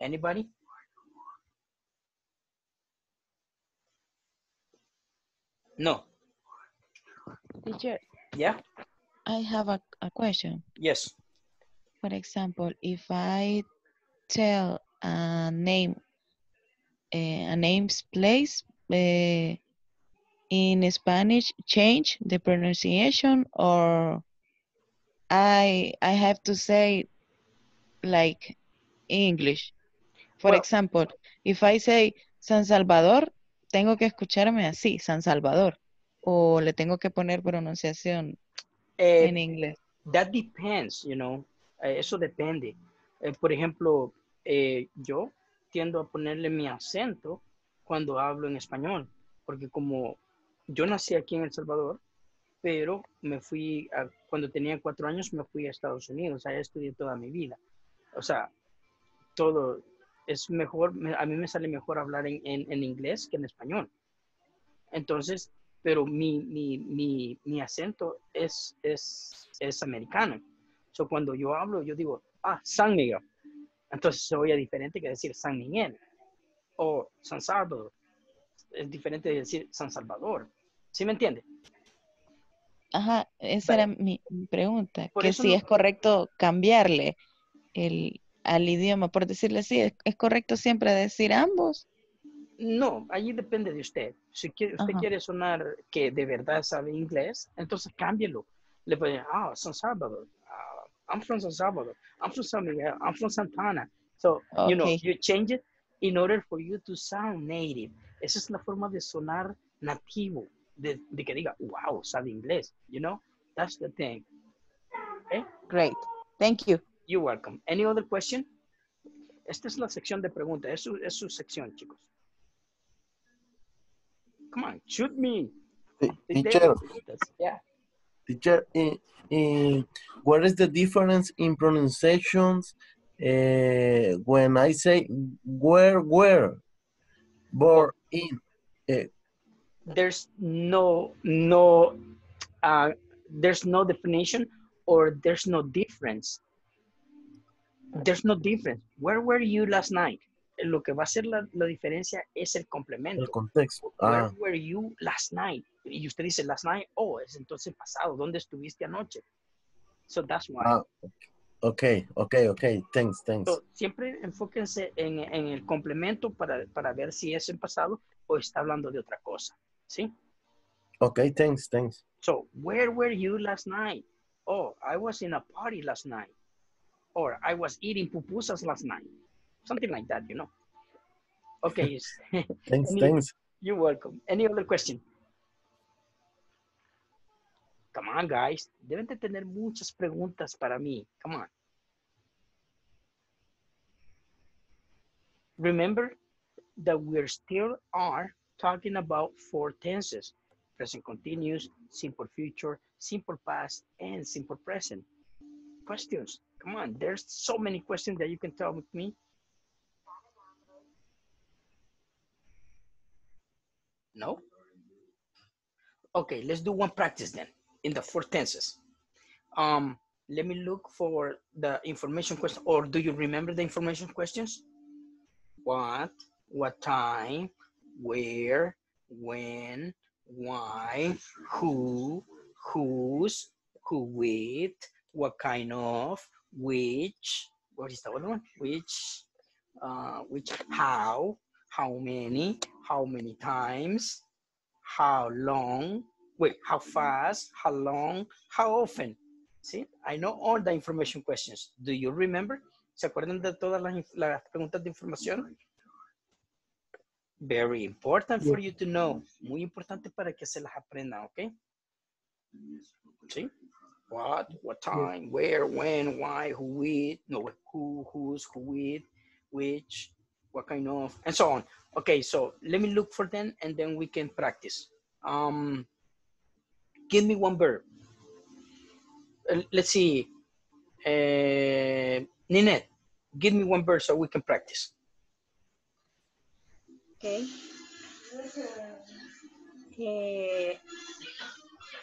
Speaker 1: Anybody? No.
Speaker 8: Teacher,
Speaker 1: Yeah.
Speaker 8: I have a, a question.
Speaker 1: Yes.
Speaker 8: For example, if I tell a name, eh, a name's place, eh, in Spanish, change the pronunciation or I I have to say like English. For
Speaker 1: Well-
Speaker 8: example, if I say San Salvador, tengo que escucharme así, San Salvador. O le tengo que poner pronunciación
Speaker 1: Eh,
Speaker 8: en inglés.
Speaker 1: That depends, you know. Eso depende. Eh, por ejemplo, eh, yo tiendo a ponerle mi acento cuando hablo en español, porque como yo nací aquí en El Salvador, pero me fui, cuando tenía cuatro años me fui a Estados Unidos, allá estudié toda mi vida. O sea, todo es mejor, me- a mí me sale mejor hablar en, en- en inglés que en español. Entonces, pero mi, mi, mi, mi acento es, es, es americano. So, cuando yo hablo, yo digo, ah, San Miguel. Entonces se oye diferente que decir San Miguel o San Salvador. Es diferente de decir San Salvador. ¿Sí me entiende?
Speaker 8: Ajá, esa era mi pregunta, que si
Speaker 1: no-
Speaker 8: es correcto cambiarle el, al idioma, por decirle así, ¿es, es correcto siempre decir ambos?
Speaker 1: No, allí depende de usted. Si quiere, usted
Speaker 8: Ajá.
Speaker 1: quiere sonar que de verdad sabe inglés, entonces cámbielo. Le puede decir, ah, San Salvador. I'm from San Salvador. I'm from San Miguel. I'm from Santana. So, you know, you change it in order for you to sound native. Esa es la forma de sonar nativo, de, de que diga, wow, sabe inglés. You know, that's the thing. Okay?
Speaker 8: Great. Thank you.
Speaker 1: You're welcome. Any other question? Esta es la sección de preguntas. Es su, es su sección, chicos. Come on, shoot me.
Speaker 3: Teacher,
Speaker 1: preguntas. Yeah.
Speaker 3: Teacher, in, in, what is the difference in pronunciations uh, when I say where, where, born in? eh,
Speaker 1: There's no no uh, there's no definition or there's no difference. There's no difference. Where were you last night? Lo que va a ser la, la diferencia es el complemento.
Speaker 3: el contexto.
Speaker 1: Where
Speaker 3: Ah,
Speaker 1: were you last night? Y usted dice last night, oh, es entonces pasado. ¿Dónde estuviste anoche? So that's why.
Speaker 3: ah, okay, okay, okay. Thanks, thanks.
Speaker 1: So, siempre enfóquense en, en el complemento para, para ver si es en pasado o está hablando de otra cosa. ¿Sí?
Speaker 3: Okay, thanks, thanks.
Speaker 1: So, where were you last night? Oh, I was in a party last night. Or I was eating pupusas last night. Something like that, you know. Okay.
Speaker 3: Thanks,
Speaker 1: Any-
Speaker 3: thanks.
Speaker 1: You're welcome. Any other question? Come on, guys. Deben de tener muchas preguntas para mí. Come on. Remember that we still are talking about four tenses. Present continuous, simple future, simple past, and simple present. Questions. Come on. There's so many questions that you can tell with me. No? Okay, let's do one practice then in the four tenses. Um, let me look for the information question, or do you remember the information questions? What, what time, where, when, why, who, whose, who with, what kind of, which, what is the other one? Which, uh, which, how, how many, how many times, how long, wait, how fast, how long, how often. See, I know all the information questions. Do you remember? ¿Se acuerdan de todas las, las preguntas de información? Very important for you to know. Muy importante para que se las aprendan, ¿ok? ¿Sí? What, what time, where, when, why, who with, no, who, who's, who with, which, what kind of, and so on. Okay, so let me look for them and then we can practice. Um, give me one verb. Uh, let's see. Uh, Ninette, give me one verb so we can practice.
Speaker 2: Ok. Eh,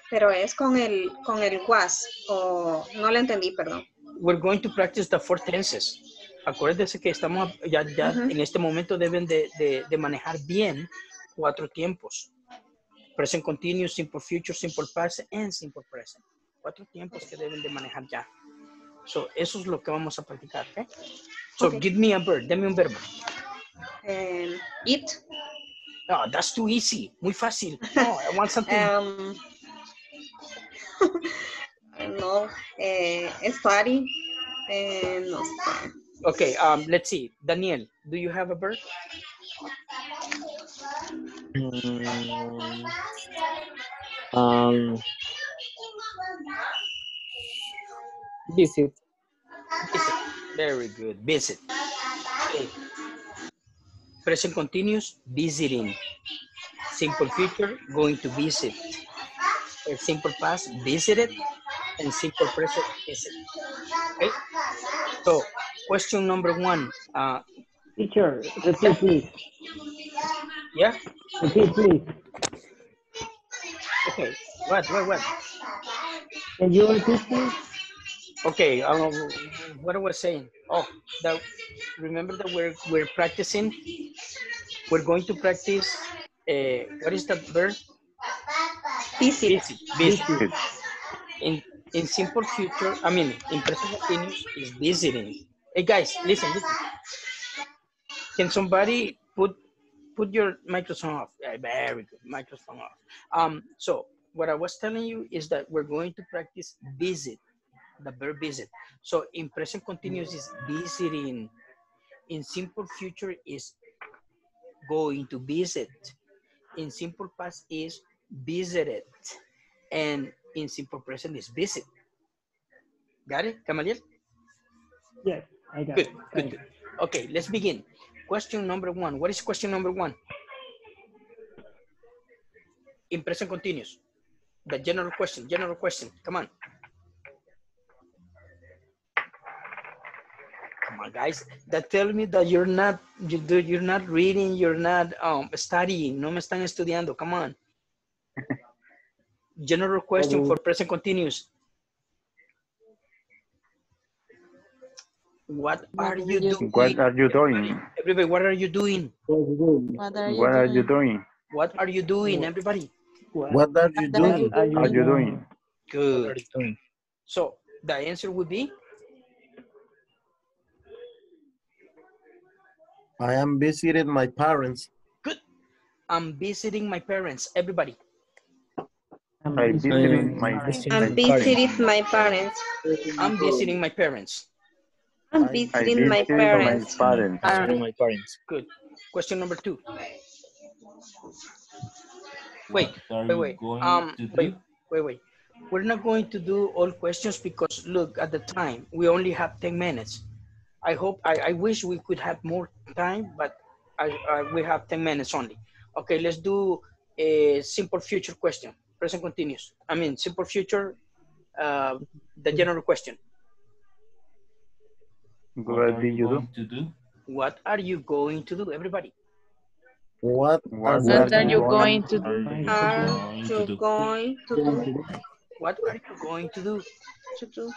Speaker 2: pero es con el, con el was, o no lo entendí, perdón.
Speaker 1: We're going to practice the four tenses. Acuérdense que estamos ya, ya en este momento deben de, de, de manejar bien cuatro tiempos. Present continuous, simple future, simple past, and simple present. Cuatro tiempos que deben de manejar ya. So, eso es lo que vamos a practicar, ¿ok? So, give me a verb, dame un verbo.
Speaker 2: Eh, eat.
Speaker 1: No, that's too easy. Muy fácil. No, I want something.
Speaker 2: Um, no, eh, study. Eh, no.
Speaker 1: Okay, um, let's see. Daniel, do you have a bird?
Speaker 15: Mm, um, visit.
Speaker 1: Visit. Very good. Visit. Okay. Present continuous, visiting. Simple future, going to visit. A simple past, visited. And simple present, visit. Okay? So, question number one. Uh,
Speaker 9: Teacher, repeat please.
Speaker 1: yeah?
Speaker 9: Repeat please.
Speaker 1: Okay. What, what, what?
Speaker 9: Can you repeat please?
Speaker 1: Okay, um, what I was saying. Oh, that remember that we're we're practicing. We're going to practice. Uh, what is that verb?
Speaker 2: Visit.
Speaker 1: Visit. Visit. In in simple future, I mean in present continuous is visiting. Hey guys, listen, listen. Can somebody put put your microphone off? Very good, microphone off. Um, so what I was telling you is that we're going to practice visit the verb visit. So in present continuous is visiting. In simple future is going to visit. In simple past is visited. And in simple present is visit. Got it, Gamaliel?
Speaker 9: Yes, I got
Speaker 1: Good,
Speaker 9: it.
Speaker 1: good, good. Okay, let's begin. Question number one. What is question number one? In present continuous. The general question, general question. Come on. Come on, guys. That tell me that you're not, you do, you're not reading, you're not um, studying. No me están estudiando. Come on. General question for present continuous. What are you doing?
Speaker 16: What are you doing?
Speaker 1: Everybody, what are you doing?
Speaker 8: What are you
Speaker 16: What are
Speaker 8: doing?
Speaker 16: you doing?
Speaker 1: What are you doing, everybody?
Speaker 3: What are you doing?
Speaker 16: What are you doing?
Speaker 1: Good. So the answer would be
Speaker 3: I am visiting my parents. Good.
Speaker 1: I'm visiting my parents. Everybody.
Speaker 16: I visiting my
Speaker 2: I'm visiting my parents.
Speaker 1: I'm visiting my parents.
Speaker 2: I'm visiting my parents.
Speaker 16: my parents.
Speaker 15: Visiting my parents.
Speaker 1: Good. Question number two. Wait, wait, wait. Um, wait, wait, wait. We're not going to do all questions because look, at the time, we only have 10 minutes. I hope, I, I wish we could have more time, but I, I, we have 10 minutes only. Okay, let's do a simple future question. Present continuous. I mean, simple future, uh, the general question.
Speaker 16: What did you do?
Speaker 6: going to do?
Speaker 1: What are you going to do, everybody?
Speaker 3: What,
Speaker 16: What
Speaker 8: What are you uh, going to do?
Speaker 6: you
Speaker 2: Are you going to do?
Speaker 1: What are you going to do?
Speaker 2: To do?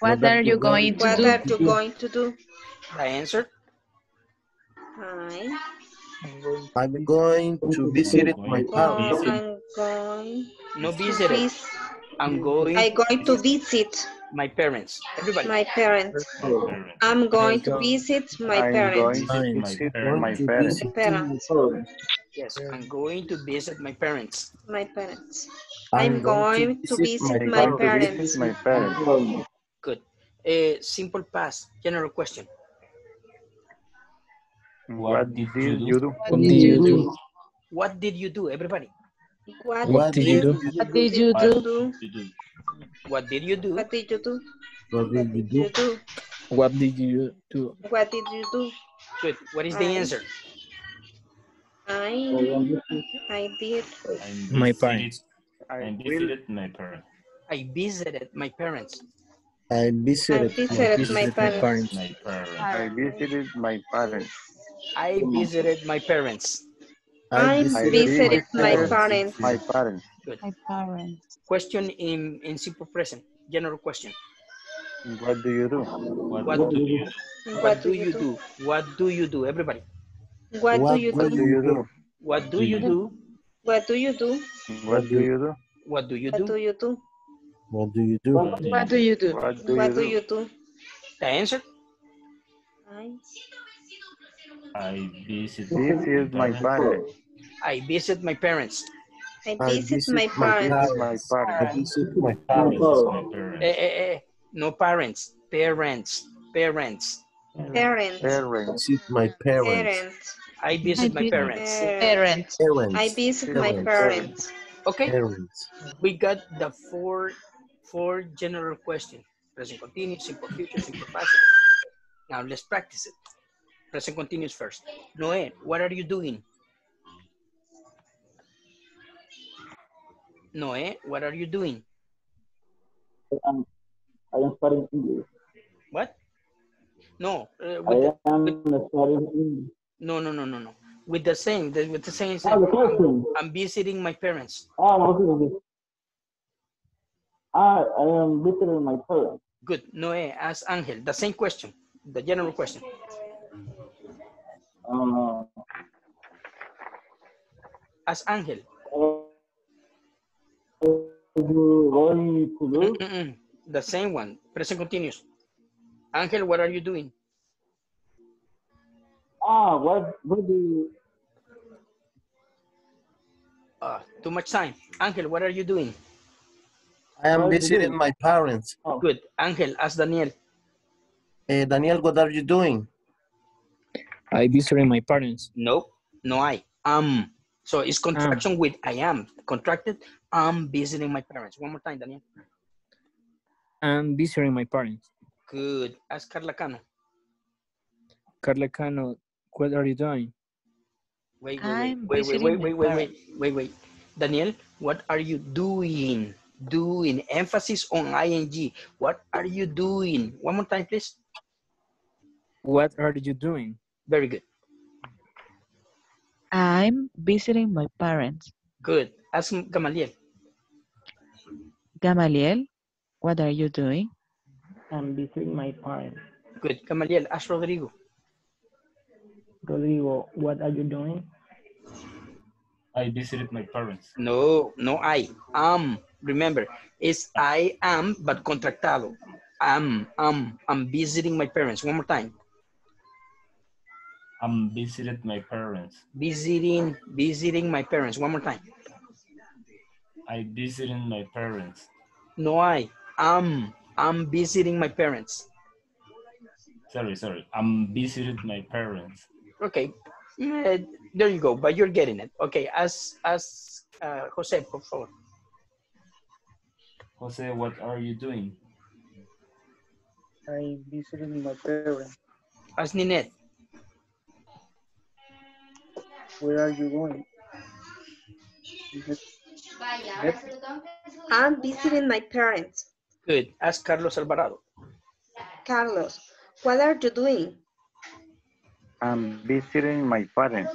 Speaker 8: What are you going to
Speaker 2: What
Speaker 8: do?
Speaker 2: are you going to do?
Speaker 1: The answer?
Speaker 2: I,
Speaker 3: I'm going to visit my
Speaker 2: go,
Speaker 3: parents.
Speaker 2: I'm going
Speaker 1: No
Speaker 2: to
Speaker 1: visited. I'm going
Speaker 2: I'm going to visit
Speaker 1: my parents. Everybody.
Speaker 2: my parents.
Speaker 6: Parents.
Speaker 2: I'm going to visit my
Speaker 16: I'm
Speaker 2: parents.
Speaker 16: going to
Speaker 6: My
Speaker 16: visit
Speaker 6: parents.
Speaker 16: my parents.
Speaker 2: Parents.
Speaker 1: Yes, I'm going to visit my parents.
Speaker 2: My parents. I'm going to visit my parents.
Speaker 16: my parents.
Speaker 1: Good. A simple past, general question.
Speaker 16: What did you do?
Speaker 8: What did you do?
Speaker 1: What did you do, everybody?
Speaker 2: What,
Speaker 15: What did you do?
Speaker 8: What did you do?
Speaker 2: do?
Speaker 1: What did you do?
Speaker 2: What did you do?
Speaker 3: What did you
Speaker 2: You
Speaker 3: do?
Speaker 2: do.
Speaker 15: What did you do?
Speaker 2: What did you do?
Speaker 1: Good. What is the
Speaker 2: I-
Speaker 1: answer?
Speaker 2: I I did.
Speaker 15: My parents.
Speaker 6: I visited my parents.
Speaker 1: I visited my parents.
Speaker 3: I
Speaker 2: I
Speaker 3: visited.
Speaker 2: visited my parents.
Speaker 6: My parents.
Speaker 16: I visited my parents.
Speaker 1: I visited my parents.
Speaker 2: I visited my parents.
Speaker 16: My parents.
Speaker 1: Good.
Speaker 8: My parents.
Speaker 1: Question in, in simple present. General question.
Speaker 16: What do you do?
Speaker 6: What,
Speaker 1: What
Speaker 6: do
Speaker 1: do
Speaker 6: you
Speaker 1: What do you do? What do you do? Everybody.
Speaker 2: What do you
Speaker 16: What do
Speaker 2: do?
Speaker 16: you do?
Speaker 1: What do you do?
Speaker 2: What do you do?
Speaker 16: What do you do?
Speaker 1: What do you
Speaker 2: What do
Speaker 1: do?
Speaker 2: you do?
Speaker 3: What do you do?
Speaker 8: What do you do?
Speaker 16: What do you
Speaker 2: do
Speaker 16: do?
Speaker 2: you do?
Speaker 1: The answer?
Speaker 2: I
Speaker 6: I visited
Speaker 16: This is my parents.
Speaker 1: I visit my parents.
Speaker 2: I
Speaker 3: I
Speaker 2: visit
Speaker 3: visit
Speaker 2: my
Speaker 3: my
Speaker 2: parents.
Speaker 16: My
Speaker 3: I
Speaker 16: parents.
Speaker 3: visit my
Speaker 6: my
Speaker 3: parents.
Speaker 6: parents.
Speaker 1: Eh, eh, eh. No parents. Parents. Parents.
Speaker 2: Parents.
Speaker 16: Parents.
Speaker 3: Visit my parents.
Speaker 2: Parents.
Speaker 1: I visit my parents.
Speaker 8: Parents.
Speaker 3: Parents.
Speaker 2: I visit my parents.
Speaker 1: Okay.
Speaker 3: Parents.
Speaker 1: We got the four four general questions. Present continuous, simple future, simple past. Now let's practice it. Present continuous first. Noé, what are you doing? Noé, what are you doing?
Speaker 10: I'm, I am studying English.
Speaker 1: What? No, uh,
Speaker 10: I
Speaker 1: the,
Speaker 10: am
Speaker 1: with,
Speaker 10: studying English.
Speaker 1: no, no, no, no, no. With the same, the, with the same.
Speaker 10: Ah, the question.
Speaker 1: I'm visiting my parents.
Speaker 10: Oh, okay, okay. Ah, I am visiting my parents.
Speaker 1: Good. Noé, ask Angel the same question, the general question.
Speaker 10: Uh,
Speaker 1: Ask Angel.
Speaker 10: going to do?
Speaker 1: Mm-mm. The same one. Present continuous. Angel, what are you doing?
Speaker 10: Ah, what, what do you,
Speaker 1: Uh, too much time. Angel, what are you doing?
Speaker 3: I am visiting my parents.
Speaker 1: Good. Angel, ask Daniel.
Speaker 3: Eh, Daniel, what are you doing?
Speaker 15: I visited my parents.
Speaker 1: Nope. No, I am. Um, so it's ah. contraction with I am. Contracted. I'm visiting my parents. One more time, Daniel.
Speaker 15: I'm visiting my parents.
Speaker 1: Good. Ask Carla Cano.
Speaker 15: Carla Cano, what are you doing?
Speaker 1: Wait, wait,
Speaker 8: I'm
Speaker 1: wait, wait, wait, wait, wait, wait, wait, wait. Daniel, what are you doing? Doing. Emphasis on ing. What are you doing? One more time, please.
Speaker 15: What are you doing?
Speaker 1: Very good.
Speaker 8: I'm visiting my parents.
Speaker 1: Good. Ask Gamaliel.
Speaker 8: Gamaliel, what are you doing?
Speaker 4: I'm visiting my parents.
Speaker 1: Good. Gamaliel, ask Rodrigo.
Speaker 4: Rodrigo, what are you doing?
Speaker 6: I visited my parents.
Speaker 1: No, no I. Am. Remember, it's I am, but contractado. I'm, I'm, I'm visiting my parents. One more time.
Speaker 6: I'm visited my parents.
Speaker 1: Visiting, visiting my parents. One more time.
Speaker 6: I visited my parents.
Speaker 1: No I. Am, I'm visiting my parents.
Speaker 6: Sorry, sorry. I'm visited my parents.
Speaker 1: Okay. Eh, there you go, but you're getting it. Okay, as, as, uh, Jose, por favor.
Speaker 6: Jose, what are you doing?
Speaker 4: I'm visiting my parents.
Speaker 1: As Ninette.
Speaker 4: Where are you going?
Speaker 2: I'm visiting my parents.
Speaker 1: Good. Ask Carlos Alvarado.
Speaker 2: Carlos, what are you doing?
Speaker 16: I'm visiting my parents.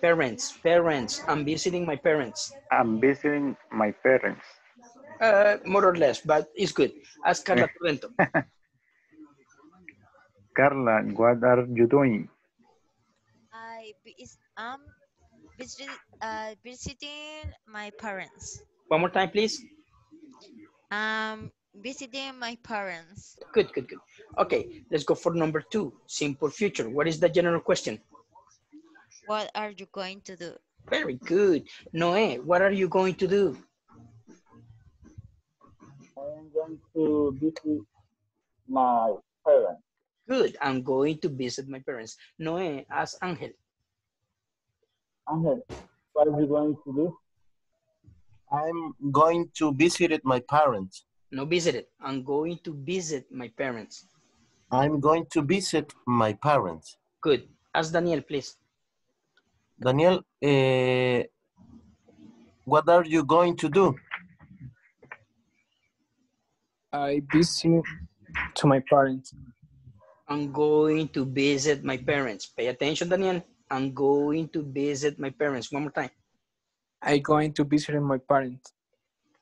Speaker 1: Parents, parents. I'm visiting my parents.
Speaker 16: I'm visiting my parents.
Speaker 1: Uh, more or less, but it's good. Ask Carla Torrento.
Speaker 16: Carla, what are you doing?
Speaker 5: I vis- am visit, uh, visiting my parents.
Speaker 1: One more time, please.
Speaker 5: Um, visiting my parents.
Speaker 1: Good, good, good. Okay, let's go for number two. Simple future. What is the general question?
Speaker 5: What are you going to do?
Speaker 1: Very good. Noé, what are you going to do?
Speaker 10: I am going to visit my parents.
Speaker 1: Good. I'm going to visit my parents. Noé, ask Angel.
Speaker 10: Angel, what are you going to do?
Speaker 3: I'm going to visit my parents.
Speaker 1: No visited. I'm going to visit my parents.
Speaker 3: I'm going to visit my parents.
Speaker 1: Good. Ask Daniel, please.
Speaker 3: Daniel, eh, what are you going to do?
Speaker 15: I visit to my parents.
Speaker 1: I'm going to visit my parents. Pay attention, Daniel. I'm going to visit my parents. One more time.
Speaker 15: I going to visit my parents.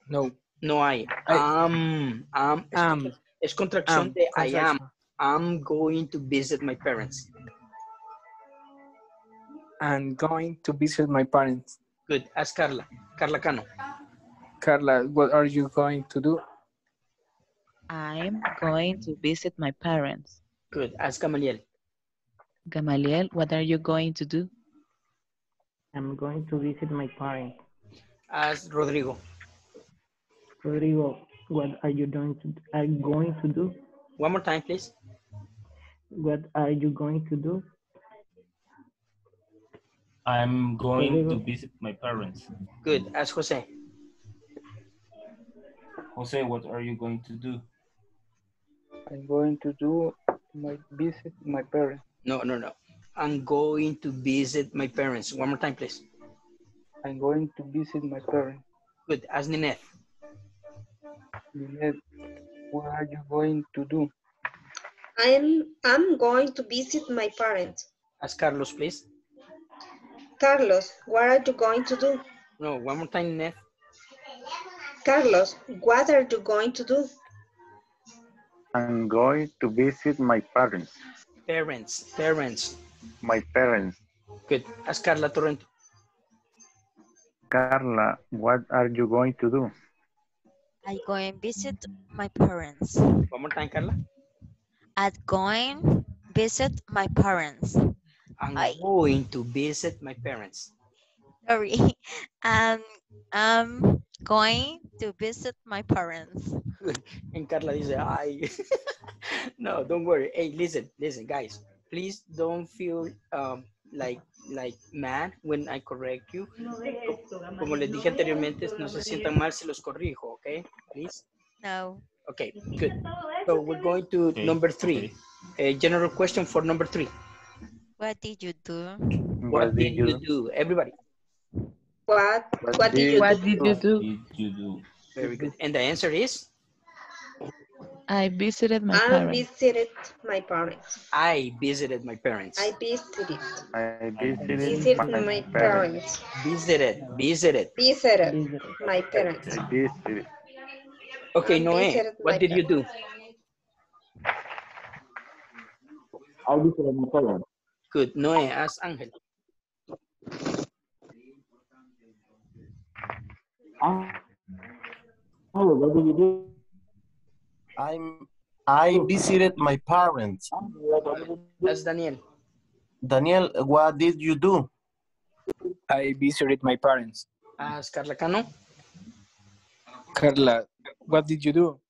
Speaker 15: No.
Speaker 1: No hay. am. Am. Es,
Speaker 15: Am.
Speaker 1: es contracción
Speaker 15: Am.
Speaker 1: de I am. I'm going to visit my parents.
Speaker 15: I'm going to visit my parents.
Speaker 1: Good. Ask Carla. Carla Cano.
Speaker 15: Carla, what are you going to do?
Speaker 8: I'm going to visit my parents.
Speaker 1: Good. Ask Gamaliel.
Speaker 8: Gamaliel, what are you going to do?
Speaker 9: I'm going to visit my parents.
Speaker 1: As Rodrigo.
Speaker 9: Rodrigo, what are you going to are you going to do?
Speaker 1: One more time, please.
Speaker 9: What are you going to do?
Speaker 6: I'm going to visit my parents.
Speaker 1: Good. As Jose.
Speaker 6: Jose, what are you going to do?
Speaker 4: I'm going to do my visit my parents.
Speaker 1: No, no, no. I'm going to visit my parents. One more time, please.
Speaker 4: I'm going to visit my parents.
Speaker 1: Good. Ask Nineth.
Speaker 4: Lynette, what are you going to do?
Speaker 2: I'm I'm going to visit my parents.
Speaker 1: Ask Carlos, please.
Speaker 2: Carlos, what are you going to do?
Speaker 1: No, one more time, Nineth.
Speaker 2: Carlos, what are you going to do?
Speaker 16: I'm going to visit my parents.
Speaker 1: Parents. Parents.
Speaker 16: My parents.
Speaker 1: Good. Ask Carla Torrento.
Speaker 16: Carla, what are you going to do?
Speaker 5: I go and visit my parents.
Speaker 1: One more time, Carla.
Speaker 5: I'm going visit my parents.
Speaker 1: I'm
Speaker 5: I-
Speaker 1: going to visit my parents.
Speaker 5: Sorry. Um, I'm going to visit my parents.
Speaker 1: And Carla dice, ay. no, don't worry. Hey, listen, listen, guys. Please don't feel um, like like mad when I correct you. Como les dije anteriormente, no se sientan mal si los corrijo, okay? Please.
Speaker 5: No.
Speaker 1: Okay, good. So we're going to
Speaker 6: Okay,
Speaker 1: number three. A general question for number three.
Speaker 5: What did you do?
Speaker 1: What, did you do? Everybody.
Speaker 2: What
Speaker 16: What
Speaker 2: what did you
Speaker 8: What
Speaker 2: do?
Speaker 8: did you do?
Speaker 6: Did you do?
Speaker 1: Very good. And the answer is
Speaker 8: I visited my
Speaker 2: I
Speaker 8: parents.
Speaker 2: visited my parents.
Speaker 1: I visited my parents.
Speaker 2: I visited
Speaker 16: I visited
Speaker 2: visited
Speaker 16: my,
Speaker 2: my
Speaker 16: parents.
Speaker 2: parents.
Speaker 1: Visited, visited.
Speaker 2: Visited
Speaker 9: Visited.
Speaker 2: my parents.
Speaker 16: I visited.
Speaker 1: Okay,
Speaker 2: I
Speaker 1: Noé, what did you do?
Speaker 10: I visited my parents.
Speaker 1: Good. Noé, ask Ángel.
Speaker 10: Oh, what did you do?
Speaker 3: I'm I visited my parents.
Speaker 10: What did you do?
Speaker 1: That's Daniel.
Speaker 3: Daniel, what did you do?
Speaker 15: I visited my parents.
Speaker 1: Ah, ask Carla Cano.
Speaker 15: Carla, what did you do?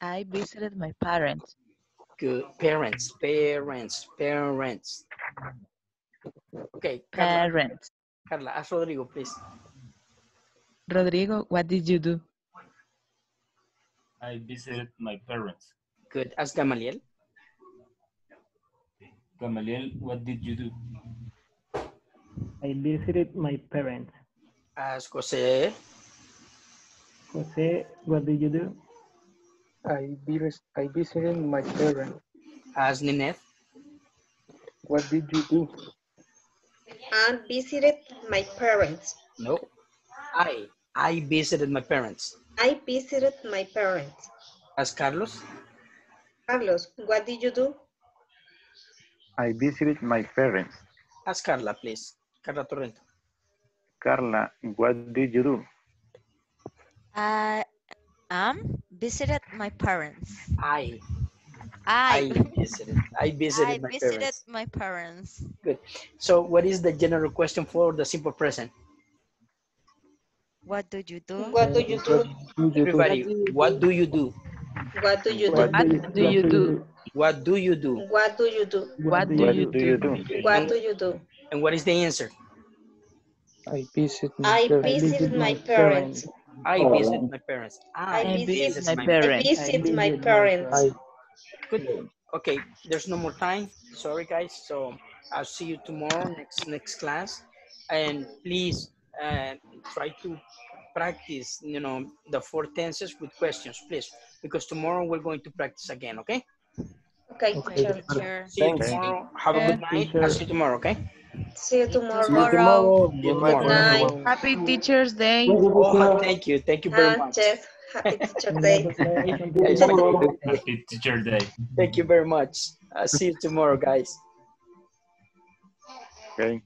Speaker 8: I visited my parents.
Speaker 1: Good. Parents, parents, parents. Okay, Carla,
Speaker 8: Parents.
Speaker 1: Carla, ask Rodrigo, please.
Speaker 8: Rodrigo, what did you do?
Speaker 6: I visited my parents.
Speaker 1: Good. Ask Gamaliel.
Speaker 6: Gamaliel, what did you do?
Speaker 9: I visited my parents.
Speaker 1: Ask Jose.
Speaker 9: Jose, what did you do?
Speaker 4: I, vis- I visited my parents.
Speaker 1: Ask Nineth.
Speaker 4: What did you do?
Speaker 2: I visited my parents.
Speaker 1: No. I. I visited my parents.
Speaker 2: I visited my parents.
Speaker 1: As Carlos.
Speaker 2: Carlos, what did you do?
Speaker 16: I visited my parents.
Speaker 1: Ask Carla, please. Carla Torrento.
Speaker 16: Carla, what did you do?
Speaker 5: I um visited my parents.
Speaker 1: I.
Speaker 5: I
Speaker 1: I visited. I visited
Speaker 5: I
Speaker 1: my
Speaker 5: visited
Speaker 1: parents.
Speaker 5: my parents.
Speaker 1: Good. So what is the general question for the simple present?
Speaker 5: What do you do?
Speaker 2: What do you do?
Speaker 1: Everybody, what do you do?
Speaker 2: What do you do?
Speaker 8: What do you do?
Speaker 1: What do you do?
Speaker 2: What do you do?
Speaker 8: What do you
Speaker 16: do you
Speaker 8: do?
Speaker 16: do?
Speaker 2: What do you do?
Speaker 1: And what is the answer?
Speaker 4: I visit my
Speaker 2: I
Speaker 4: parents.
Speaker 2: visit my parents.
Speaker 1: I
Speaker 4: Oh.
Speaker 1: visit my parents. I,
Speaker 2: I visit
Speaker 1: visit
Speaker 2: my
Speaker 1: my
Speaker 2: parents. I visit my parents.
Speaker 1: Good. Okay, there's no more time. Sorry, guys. So I'll see you tomorrow, next next class, and please uh, try to practice. You know the four tenses with questions, please, because tomorrow we're going to practice again. Okay.
Speaker 2: Okay,
Speaker 1: Okay.
Speaker 2: teacher.
Speaker 1: See you
Speaker 3: Thanks.
Speaker 1: tomorrow. Have a good night. I'll see you tomorrow. Okay.
Speaker 2: See you tomorrow.
Speaker 3: See you tomorrow. Good night,
Speaker 2: Good night.
Speaker 3: everyone.
Speaker 8: Happy Teacher's Day.
Speaker 1: Oh, thank you. Thank you very
Speaker 2: Ah,
Speaker 1: much.
Speaker 2: Jeff, happy teacher day.
Speaker 1: Thank you.
Speaker 6: Happy Teacher Day.
Speaker 1: Thank you very much. I'll see you tomorrow, guys.
Speaker 16: Okay.